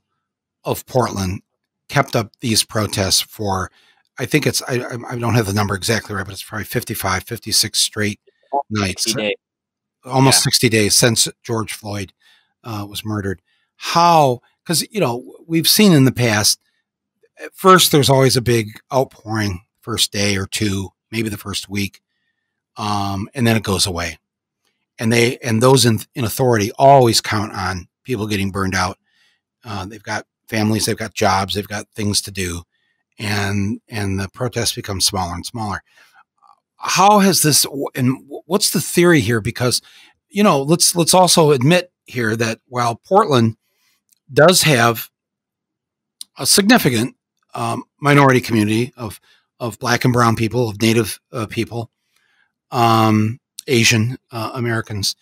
of Portland kept up these protests for? I think it's I, I don't have the number exactly right, but it's probably 55, 56 straight nights almost yeah. 60 days since George Floyd uh, was murdered. How, because, you know, we've seen in the past, at first there's always a big outpouring, first day or two, maybe the first week, um, and then it goes away. And they, and those in, in authority always count on people getting burned out. Uh, they've got families, they've got jobs, they've got things to do. And, and the protests become smaller and smaller how has this and what's the theory here? Because you know, let's let's also admit here that while Portland does have a significant um, minority community of of black and brown people, of Native uh, people, um, Asian uh, Americans,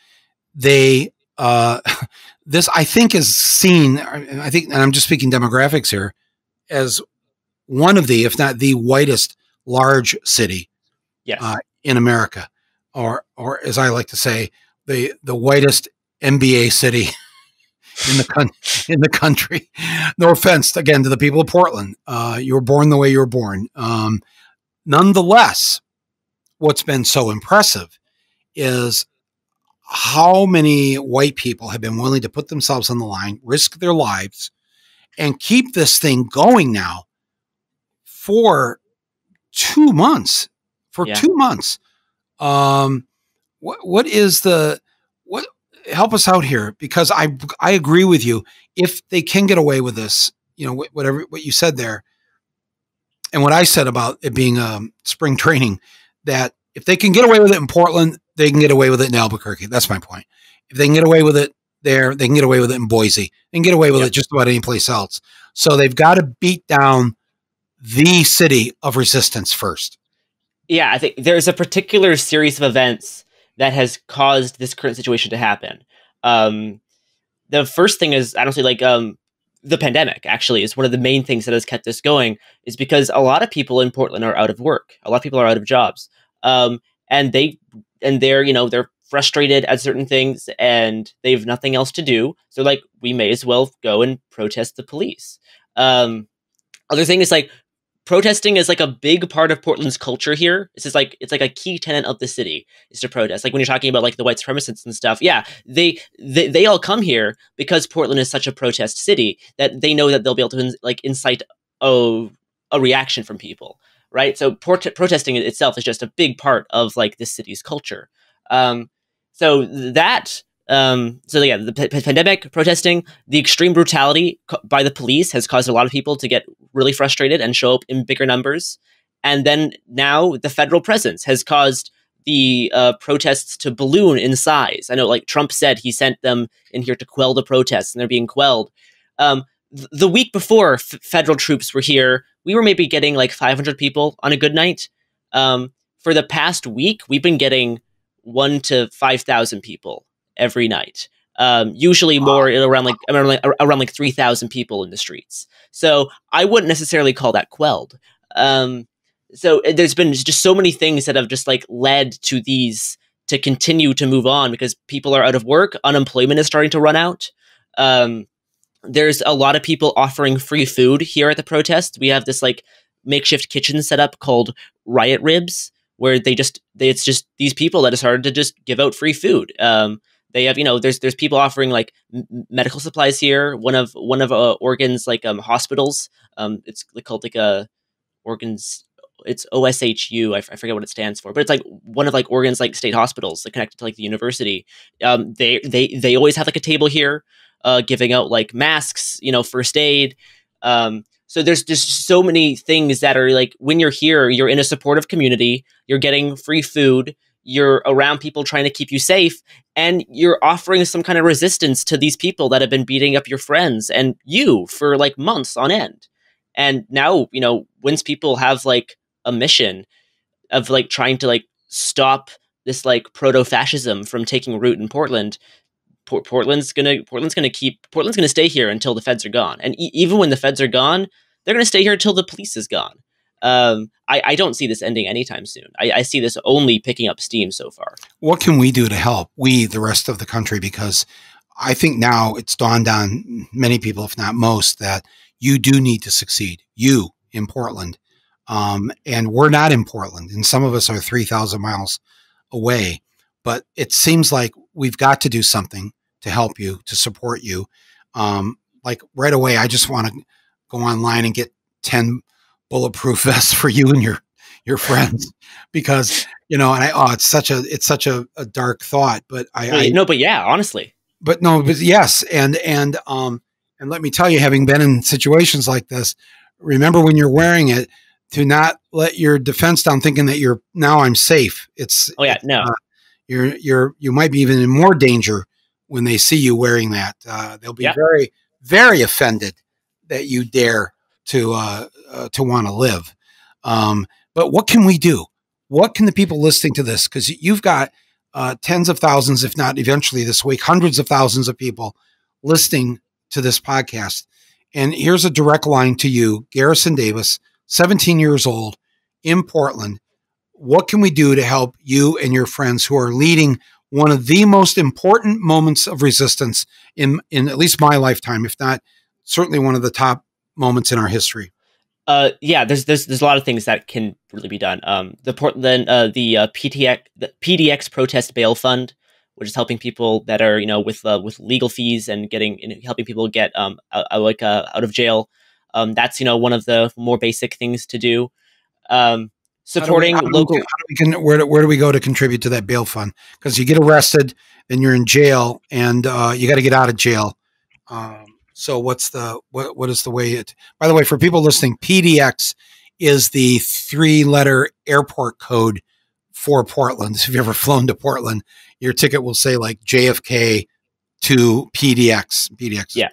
they uh, (laughs) this I think is seen. I think, and I'm just speaking demographics here, as one of the, if not the whitest large city yes. uh, in America, or or as I like to say, the the whitest NBA city (laughs) in the con- in the country. No offense again to the people of Portland. Uh, you were born the way you were born. Um, nonetheless, what's been so impressive is how many white people have been willing to put themselves on the line, risk their lives, and keep this thing going now for two months for yeah. two months. Um, what what is the what? Help us out here because I I agree with you. If they can get away with this, you know whatever what you said there, and what I said about it being um, spring training, that if they can get away with it in Portland, they can get away with it in Albuquerque. That's my point. If they can get away with it there, they can get away with it in Boise. They can get away with yep. it just about any place else. So they've got to beat down the city of resistance first yeah, I think there's a particular series of events that has caused this current situation to happen. Um, the first thing is I don't honestly like um, the pandemic. Actually, is one of the main things that has kept this going. Is because a lot of people in Portland are out of work. A lot of people are out of jobs, um, and they and they're you know they're frustrated at certain things and they have nothing else to do. So like we may as well go and protest the police. Um, other thing is like protesting is like a big part of Portland's culture here. It's just like it's like a key tenet of the city is to protest. Like when you're talking about like the white supremacists and stuff, yeah, they they, they all come here because Portland is such a protest city that they know that they'll be able to like incite a a reaction from people, right? So port- protesting itself is just a big part of like this city's culture. Um, so that um, so yeah, the pandemic, protesting, the extreme brutality by the police has caused a lot of people to get really frustrated and show up in bigger numbers. And then now the federal presence has caused the uh, protests to balloon in size. I know, like Trump said, he sent them in here to quell the protests, and they're being quelled. Um, th- the week before federal troops were here, we were maybe getting like 500 people on a good night. Um, for the past week, we've been getting one to 5,000 people every night. Um, usually more around like around like, around like three thousand people in the streets. So I wouldn't necessarily call that quelled. Um, so uh, there's been just so many things that have just like led to these to continue to move on because people are out of work, unemployment is starting to run out. Um, there's a lot of people offering free food here at the protest. We have this like makeshift kitchen set up called Riot Ribs, where they just they, it's just these people that decided to just give out free food. Um, they have you know there's there's people offering like m- medical supplies here. One of one of uh, like um, hospitals. Um, it's called like a uh, it's OSHU. I, f- I forget what it stands for, but it's like one of like Oregon's like state hospitals that connected to like the university. Um, they they they always have like a table here, uh, giving out like masks, you know, first aid. Um, so there's just so many things that are like when you're here, you're in a supportive community, you're getting free food, you're around people trying to keep you safe, and you're offering some kind of resistance to these people that have been beating up your friends and you for like months on end. And now, you know, once people have like a mission of like trying to like stop this like proto-fascism from taking root in Portland. Portland's gonna Portland's gonna keep Portland's gonna stay here until the feds are gone, and e- even when the feds are gone, they're gonna stay here until the police is gone. Um, I, I, don't see this ending anytime soon. I, I, see this only picking up steam so far. What can we do to help we, the rest of the country? Because I think now it's dawned on many people, if not most, that you do need to succeed. You in Portland um, and we're not in Portland, and some of us are 3,000 miles away. But it seems like we've got to do something to help you, to support you. Um, like right away, I just want to go online and get 10 bulletproof (laughs) vest for you and your your friends because you know and i oh it's such a it's such a, a dark thought but i, I no but yeah honestly but no but yes and and um and let me tell you having been in situations like this remember when you're wearing it to not let your defense down thinking that you're now I'm safe. It's oh yeah no uh, you're you're you might be even in more danger when they see you wearing that. Uh, they'll be very very offended that you dare to uh, uh to want to live. Um, but what can we do? What can the people listening to this? Because you've got uh, tens of thousands, if not eventually this week, hundreds of thousands of people listening to this podcast. And here's a direct line to you, Garrison Davis 17 years old in Portland. What can we do to help you and your friends who are leading one of the most important moments of resistance in, in at least my lifetime, if not certainly one of the top moments in our history? Uh, yeah, there's there's there's a lot of things that can really be done. Um, the Portland uh, the uh, PTX the PDX protest bail fund, which is helping people that are you know with uh, with legal fees and getting helping people get um out, like uh, out of jail um, that's you know one of the more basic things to do. Um, supporting how do we, how local. Do we, can, where, do, where do we go to contribute to that bail fund? Because you get arrested and you're in jail, and uh, you got to get out of jail. Um, so what's the what? What is the way it? By the way, for people listening, PDX is the three-letter airport code for Portland. If you've ever flown to Portland, your ticket will say like JFK to PDX. PDX. Yeah.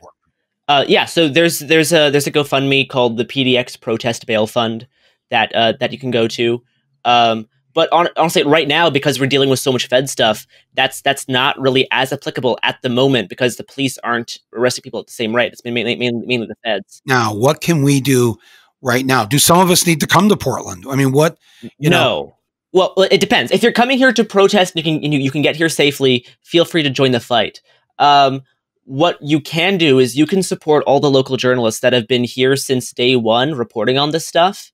Uh, yeah, so there's there's a there's a GoFundMe called the PDX Protest Bail Fund that uh, that you can go to. Um, but on, honestly, right now, because we're dealing with so much Fed stuff, that's that's not really as applicable at the moment because the police aren't arresting people at the same rate. It's been mainly, mainly, mainly the Feds. Now, what can we do right now? Do some of us need to come to Portland? I mean, what you no. know? Well, it depends. If you're coming here to protest, you can you, you can get here safely. Feel free to join the fight. Um, what you can do is you can support all the local journalists that have been here since day one reporting on this stuff.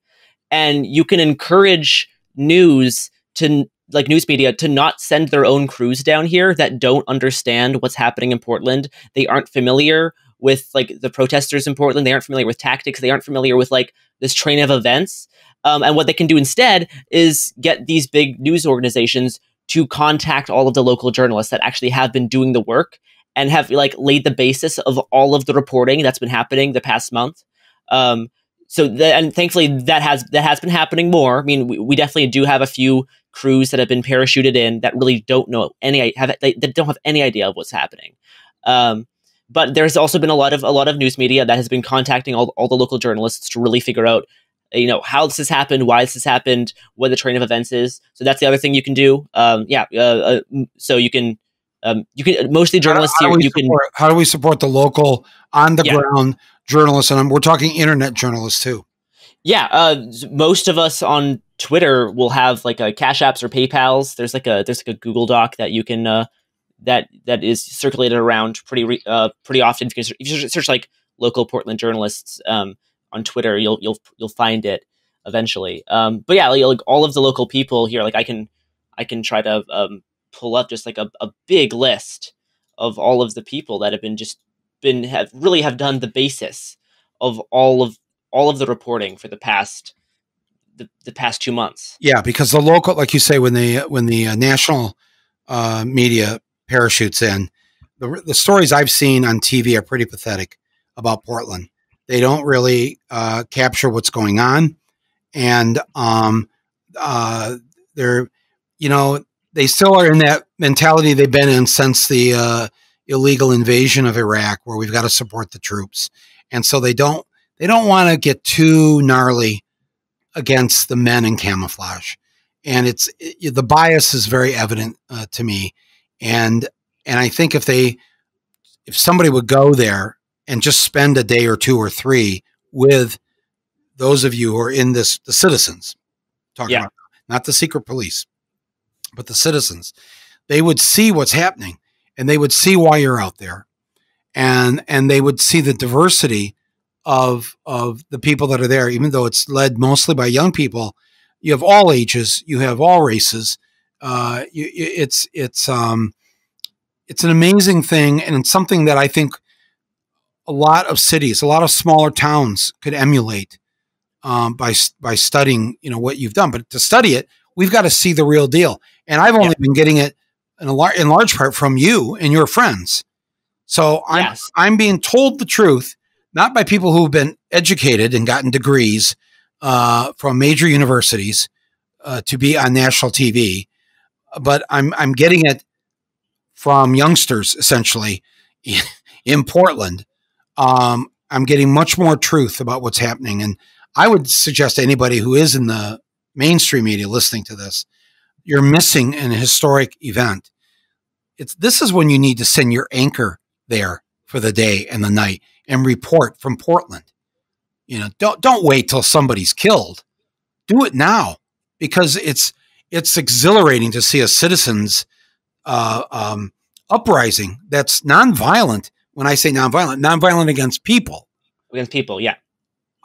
And you can encourage news to like news media to not send their own crews down here that don't understand what's happening in Portland. They aren't familiar with like the protesters in Portland. They aren't familiar with tactics. They aren't familiar with like this train of events. Um, and what they can do instead is get these big news organizations to contact all of the local journalists that actually have been doing the work and have like laid the basis of all of the reporting that's been happening the past month. Um, so and thankfully that has that has been happening more. I mean, we, we, definitely do have a few crews that have been parachuted in that really don't know any have they, they don't have any idea of what's happening. Um, but there's also been a lot of a lot of news media that has been contacting all, all the local journalists to really figure out you know how this has happened why this has happened what the train of events is so that's the other thing you can do um, yeah uh, uh, so you can um, you can mostly journalists how, how here. You support, can how do we support the local on the Yeah. ground journalists? And I'm, we're talking internet journalists too. Yeah, uh, most of us on Twitter will have like a Cash Apps or PayPal's. There's like a there's like a Google Doc that you can uh, that that is circulated around pretty re- uh, pretty often. If you, search, if you search like local Portland journalists um, on Twitter, you'll you'll you'll find it eventually. Um, but yeah, like, like all of the local people here, like I can I can try to um, pull up just like a, a big list of all of the people that have been just been have really have done the basis of all of all of the reporting for the past the, the past two months. Yeah, because the local, like you say, when the when the uh, national uh, media parachutes in, the the stories I've seen on TV are pretty pathetic about Portland. They don't really uh, capture what's going on, and um, uh, they're, you know, they still are in that mentality they've been in since the uh, illegal invasion of Iraq, where we've got to support the troops, and so they don't they don't want to get too gnarly against the men in camouflage. And it's it, the bias is very evident uh, to me. And and i think if they if somebody would go there and just spend a day or two or three with those of you who are in this the citizens talking Yeah. about not the secret police but the citizens they would see what's happening and they would see why you're out there. And and they would see the diversity of of the people that are there. Even though it's led mostly by young people you have all ages you have all races. Uh you, it's it's um it's an amazing thing and it's something that i think a lot of cities a lot of smaller towns could emulate um, by by studying you know what you've done. But to study it we've got to see the real deal. And i've only Yeah. been getting it in a lar- in large part from you and your friends so i'm Yes. i'm being told the truth not by people who've been educated and gotten degrees uh, from major universities uh, to be on national TV, but I'm I'm getting it from youngsters essentially in, (laughs) in Portland. Um, I'm getting much more truth about what's happening, and I would suggest to anybody who is in the mainstream media listening to this, you're missing an historic event. It's this is when you need to send your anchor there for the day and the night and report from Portland. You know, don't don't wait till somebody's killed. Do it now because it's it's exhilarating to see a citizens uh, um, uprising that's nonviolent. When I say nonviolent, nonviolent against people. against people. Yeah,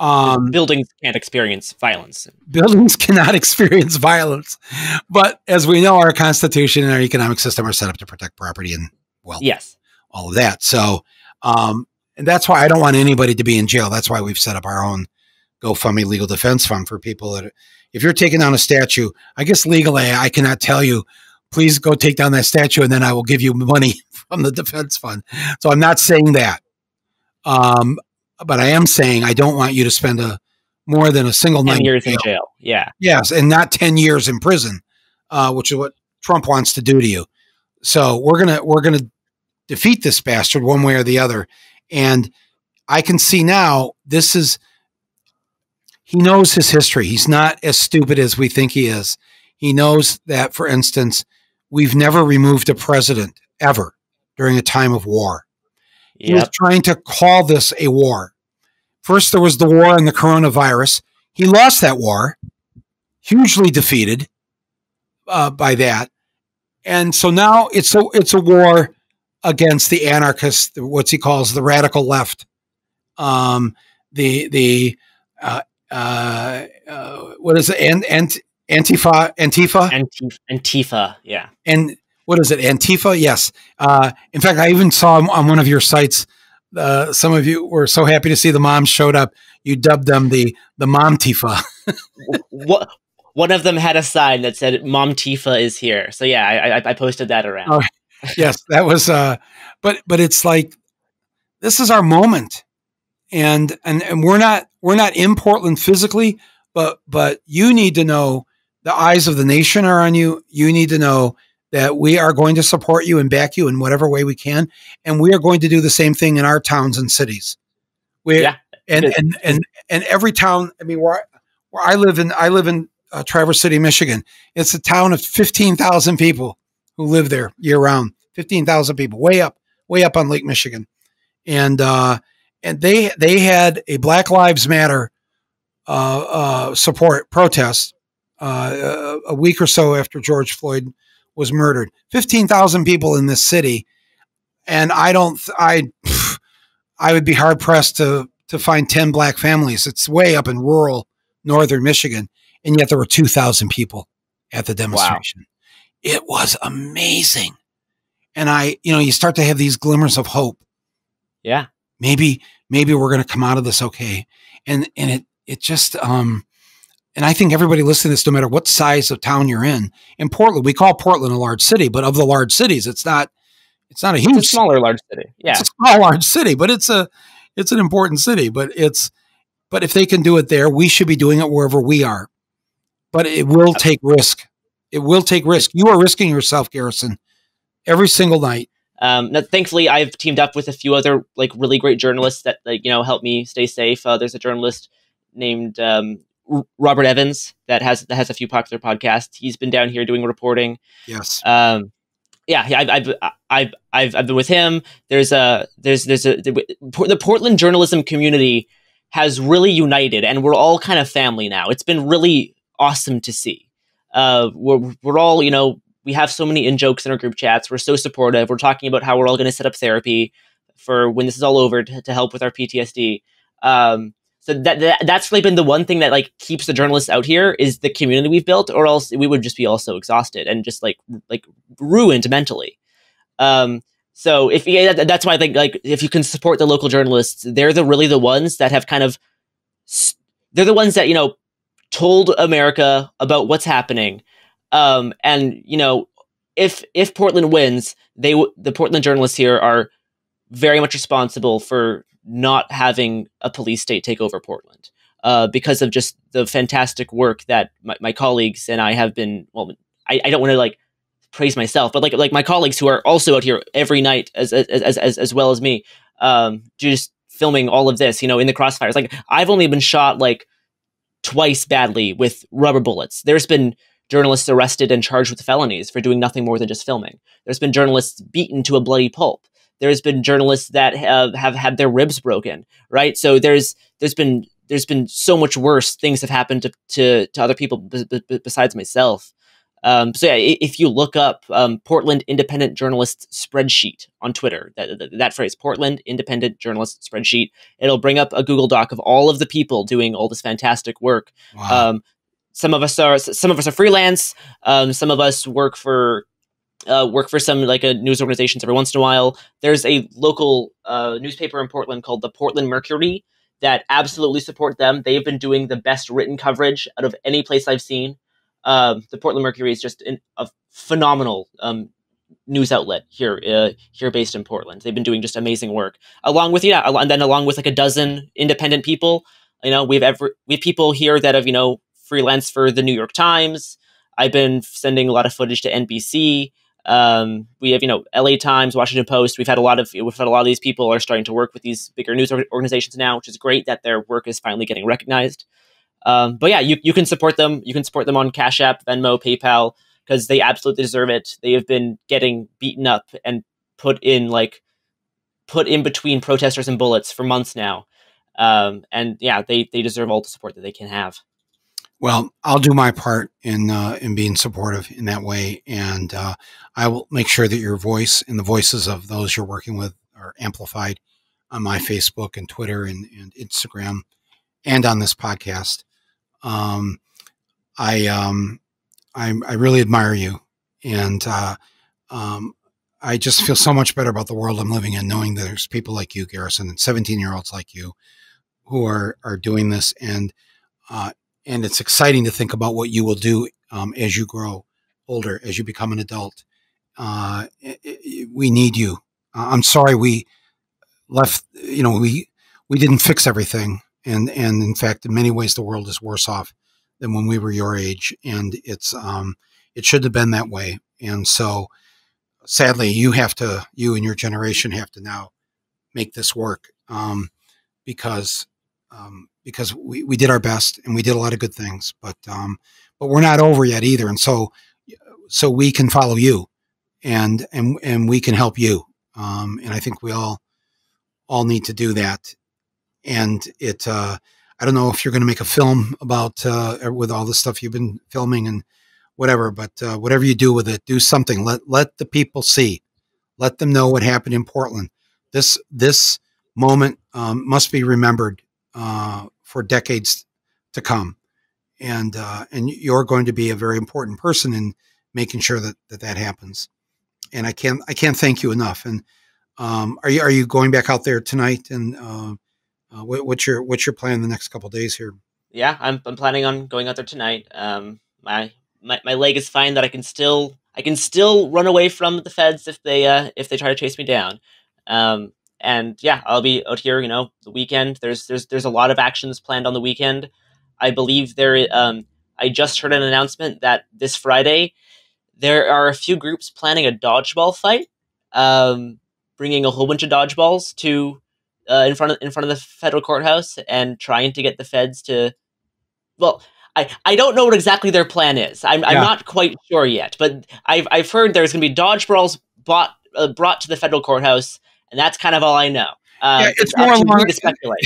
Um, buildings can't experience violence. buildings (laughs) cannot experience violence, but as we know, our constitution and our economic system are set up to protect property and wealth. Yes, all of that. So, um, and that's why I don't want anybody to be in jail. That's why we've set up our own GoFundMe legal defense fund for people that, if you're taking down a statue, I guess legally I cannot tell you, please go take down that statue and then I will give you money (laughs) from the defense fund. So I'm not saying that. Um, but I am saying I don't want you to spend a more than a single night in years in jail. jail. Yeah, Yes, and not ten years in prison, uh, which is what Trump wants to do to you. So we're gonna we're gonna defeat this bastard one way or the other. And I can see now this is he knows his history. He's not as stupid as we think he is. He knows that, for instance, we've never removed a president ever during a time of war. He was trying to call this a war. First, there was the war on the coronavirus. He lost that war, hugely defeated uh, by that, and so now it's a it's a war against the anarchists, what he calls the radical left, um, the the uh, uh, uh, what is it, Ant, Ant, Antifa, Antifa, Antif- Antifa. Yeah, and what is it antifa yes uh, in fact i even saw on one of your sites uh, some of you were so happy to see the moms showed up you dubbed them the the mom tifa (laughs) what? One of them had a sign that said "Mom Tifa is here." So yeah, I, I, I posted that around. Oh, yes that was uh but but it's like this is our moment and and and we're not we're not in portland physically but but you need to know the eyes of the nation are on you you need to know that we are going to support you and back you in whatever way we can and we are going to do the same thing in our towns and cities. We Yeah. and, and and and every town i mean where I, where i live in i live in uh, traverse city michigan. It's a town of 15000 people who live there year round fifteen thousand people, way up, way up on Lake Michigan, and uh, and they they had a Black Lives Matter uh, uh, support protest uh, a week or so after George Floyd was murdered. Fifteen thousand people in this city, and I don't I (sighs) I would be hard pressed to to find ten black families. It's way up in rural northern Michigan, and yet there were two thousand people at the demonstration. Wow. It was amazing. And I, you know, you start to have these glimmers of hope. Yeah. Maybe, maybe we're going to come out of this okay. And, and it, it just, um, and I think everybody listening to this, no matter what size of town you're in, in Portland, we call Portland a large city, but of the large cities, it's not, it's not a huge, it's a smaller large city. Yeah, it's a small large city, but it's a, it's an important city. But it's, but if they can do it there, we should be doing it wherever we are. But it will take risk. It will take risk. You are risking yourself, Garrison, every single night. Um, now, thankfully, I've teamed up with a few other like really great journalists that like, you know help me stay safe. Uh, there's a journalist named um, Robert Evans that has that has a few popular podcasts. He's been down here doing reporting. Yes. Um, yeah, I've, I've I've I've I've been with him. There's a there's there's a the Portland journalism community has really united, and we're all kind of family now. It's been really awesome to see uh, we're, we're all, you know, we have so many in jokes in our group chats. We're so supportive. We're talking about how we're all going to set up therapy for when this is all over to, to help with our PTSD. Um, so that, that that's really been the one thing that like keeps the journalists out here is the community we've built, or else we would just be also exhausted and just like like ruined mentally. Um, so if yeah, that's why I think like if you can support the local journalists, they're the really the ones that have kind of they're the ones that you know told America about what's happening. Um, and you know, if if Portland wins, they the Portland journalists here are very much responsible for not having a police state take over Portland uh, because of just the fantastic work that my, my colleagues and I have been. Well, I, I don't want to like praise myself, but like like my colleagues who are also out here every night as as as as, as well as me, um, just filming all of this. You know, in the crossfires. Like I've only been shot like twice badly with rubber bullets. There's been journalists arrested and charged with felonies for doing nothing more than just filming. There's been journalists beaten to a bloody pulp. There's been journalists that have, have had their ribs broken, right? So there's there's been there's been so much worse things have happened to to, to other people b- b- besides myself. Um, so yeah, if you look up um, Portland Independent Journalist spreadsheet on Twitter, that, that, that, phrase, Portland Independent Journalist spreadsheet, it'll bring up a Google Doc of all of the people doing all this fantastic work. Wow. Um, some of us are some of us are freelance. Um, some of us work for uh, work for some like a news organizations every once in a while. There's a local uh, newspaper in Portland called the Portland Mercury that absolutely support them. They've been doing the best written coverage out of any place I've seen. Um, the Portland Mercury is just an, a phenomenal um, news outlet here uh, here based in Portland. They've been doing just amazing work, along with yeah, and then along with like a dozen independent people. You know, we've ever we have people here that have you know freelance for the New York Times. I've been sending a lot of footage to NBC. Um, we have you know LA Times, Washington Post. We've had a lot of we've had a lot of these people are starting to work with these bigger news organizations now, which is great that their work is finally getting recognized. Um, but yeah, you, you can support them. You can support them on Cash App, Venmo, PayPal, because they absolutely deserve it. They have been getting beaten up and put in like put in between protesters and bullets for months now. Um, and yeah, they they deserve all the support that they can have. Well, I'll do my part in uh, in being supportive in that way, and uh, I will make sure that your voice and the voices of those you're working with are amplified on my Facebook and Twitter and, and Instagram, and on this podcast. Um, I, um, I, I really admire you, and uh, um, I just feel so much better about the world I'm living in, knowing that there's people like you, Garrison, and 17 year olds like you, who are are doing this, and uh, and it's exciting to think about what you will do um, as you grow older, as you become an adult. Uh, it, it, we need you. I'm sorry we left. You know, we we didn't fix everything and and in fact, in many ways, the world is worse off than when we were your age, and it's um, it should have been that way. And so, sadly, you have to, you and your generation have to now make this work um, because um, because we, we did our best and we did a lot of good things, but um, but we're not over yet either. And so so we can follow you and and and we can help you. Um, and I think we all all need to do that. And it, uh, I don't know if you're going to make a film about uh, with all the stuff you've been filming and whatever, but uh, whatever you do with it, do something. Let let the people see, let them know what happened in Portland. This this moment um, must be remembered uh, for decades to come, and uh, and you're going to be a very important person in making sure that that, that happens. And I can't I can't thank you enough. And um, are you are you going back out there tonight? And uh, uh, what, what's your what's your plan the next couple days here? Yeah, I'm I'm planning on going out there tonight. Um, my my my leg is fine that I can still I can still run away from the feds if they uh if they try to chase me down. Um, and yeah, I'll be out here. You know, the weekend. There's there's there's a lot of actions planned on the weekend. I believe there. Um, I just heard an announcement that this Friday there are a few groups planning a dodgeball fight, um, bringing a whole bunch of dodgeballs to uh, in front of in front of the federal courthouse and trying to get the feds to. Well, I, I don't know what exactly their plan is. I'm, yeah. I'm not quite sure yet, but I've I've heard there's going to be dodgeballs brought uh, brought to the federal courthouse, and that's kind of all I know. Uh, yeah, it's, more along to speculate.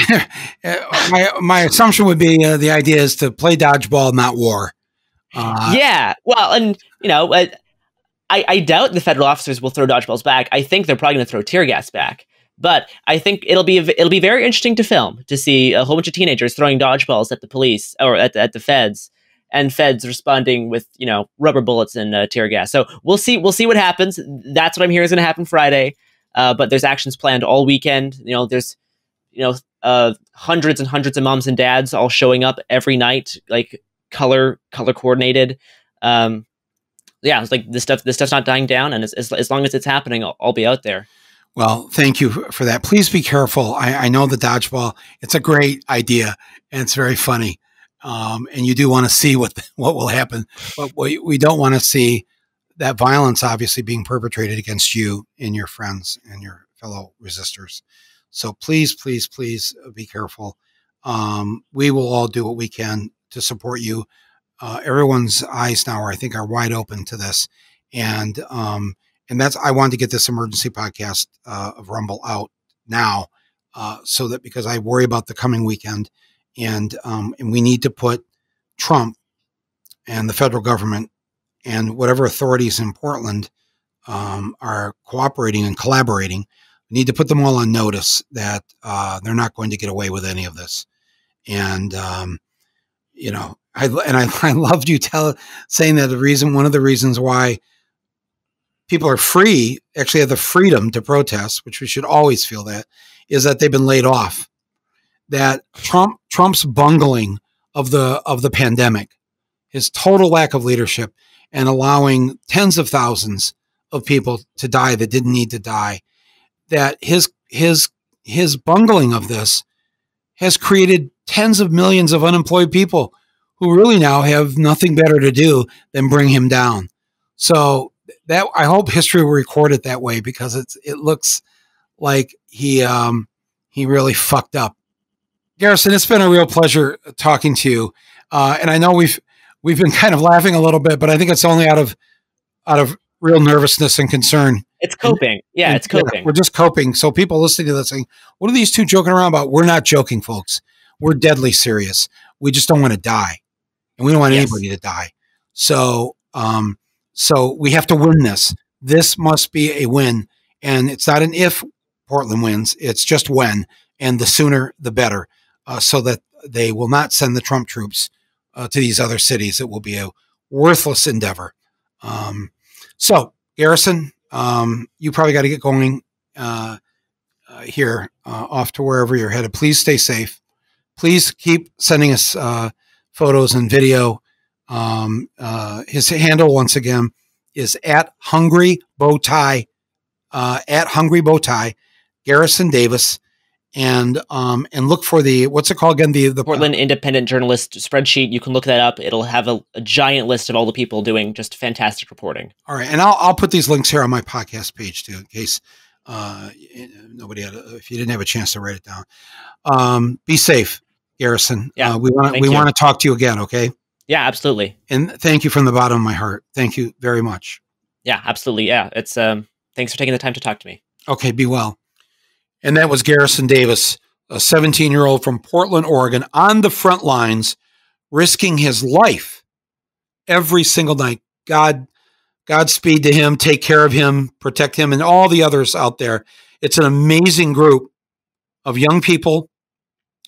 (laughs) my my assumption would be uh, the idea is to play dodgeball, not war. Uh, yeah, well, and you know, I, I doubt the federal officers will throw dodgeballs back. I think they're probably going to throw tear gas back. But I think it'll be it'll be very interesting to film to see a whole bunch of teenagers throwing dodgeballs at the police or at the, at the feds, and feds responding with you know rubber bullets and uh, tear gas. So we'll see we'll see what happens. That's what I'm hearing is going to happen Friday. Uh, but there's actions planned all weekend. You know, there's you know uh, hundreds and hundreds of moms and dads all showing up every night, like color color coordinated. Um, yeah, it's like this stuff. This stuff's not dying down, and as, as, long as it's happening, I'll, I'll, be out there. Well, thank you for that. Please be careful. I, I know the dodgeball. It's a great idea, and it's very funny. Um, and you do want to see what (laughs) what will happen, but we, we don't want to see that violence obviously being perpetrated against you and your friends and your fellow resistors. So please, please, please be careful. Um, we will all do what we can to support you. Uh, everyone's eyes now, are, I think, are wide open to this, and um, and that's I wanted to get this emergency podcast uh, of Rumble out now, uh, so that because I worry about the coming weekend, and um, and we need to put Trump and the federal government and whatever authorities in Portland um, are cooperating and collaborating. We need to put them all on notice that uh, they're not going to get away with any of this, and um, you know, I and I, (laughs) I loved you tell saying that the reason one of the reasons why people are free actually have the freedom to protest, which we should always feel that, is that they've been laid off. That Trump Trump's bungling of the of the pandemic, his total lack of leadership, and allowing tens of thousands of people to die that didn't need to die, that his his his bungling of this has created tens of millions of unemployed people who really now have nothing better to do than bring him down. So that I hope history will record it that way because it's it looks like he um, he really fucked up. Garrison, it's been a real pleasure talking to you, uh, and I know we've we've been kind of laughing a little bit, but I think it's only out of out of real nervousness and concern. It's coping. Yeah, and, it's coping. Yeah, we're just coping. So people listening to this saying, "What are these two joking around about?" We're not joking, folks. We're deadly serious. We just don't want to die, and we don't want yes. anybody to die. So, um, so we have to win this. This must be a win, and it's not an if Portland wins. It's just when, and the sooner the better, uh, so that they will not send the Trump troops uh, to these other cities. It will be a worthless endeavor. Um, so, Garrison, um, you probably got to get going uh, uh, here uh, off to wherever you're headed. Please stay safe. Please keep sending us uh, photos and video. Um, uh, his handle, once again, is at Hungry Bowtie, uh, at Hungry Bowtie, Garrison Davis and um, and look for the what's it called again the the Portland Independent Journalist spreadsheet. You can look that up. It'll have a, a, giant list of all the people doing just fantastic reporting. All right, and I'll I'll put these links here on my podcast page too, in case uh, nobody had a, if you didn't have a chance to write it down. Um, be safe, Garrison. Yeah, uh, we want we want to talk to you again. Okay. Yeah, absolutely. And thank you from the bottom of my heart. Thank you very much. Yeah, absolutely. Yeah, it's um. Thanks for taking the time to talk to me. Okay, be well. And that was Garrison Davis, a 17 year old from Portland, Oregon, on the front lines, risking his life every single night. God, Godspeed to him. Take care of him, protect him, and all the others out there. It's an amazing group of young people,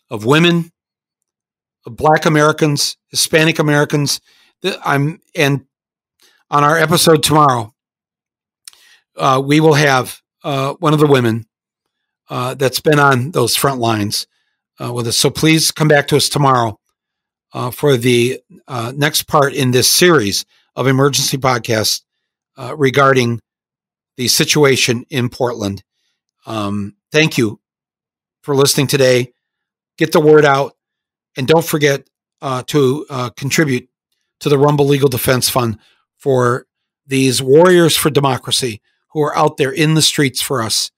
of women, of Black Americans, Hispanic Americans. I'm and on our episode tomorrow, uh, we will have uh, one of the women uh, that's been on those front lines uh, with us. So please come back to us tomorrow uh, for the uh, next part in this series of emergency podcasts regarding the situation in Portland. Um, thank you for listening today. Get the word out, and don't forget to contribute to the Rumble Legal Defense Fund for these warriors for democracy who are out there in the streets for us.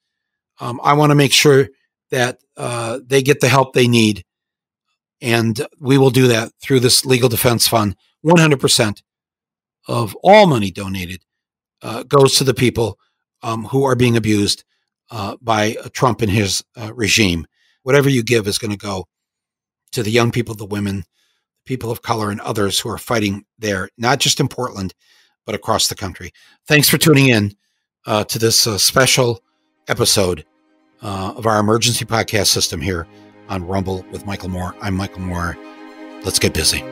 Um, I want to make sure that uh, they get the help they need. And we will do that through this legal defense fund. 100% of all money donated uh, goes to the people um, who are being abused uh, by Trump and his uh, regime. Whatever you give is going to go to the young people, the women, people of color, and others who are fighting there, not just in Portland, but across the country. Thanks for tuning in uh, to this uh, special episode uh, of our emergency podcast system here on Rumble with Michael Moore. I'm Michael Moore. Let's get busy.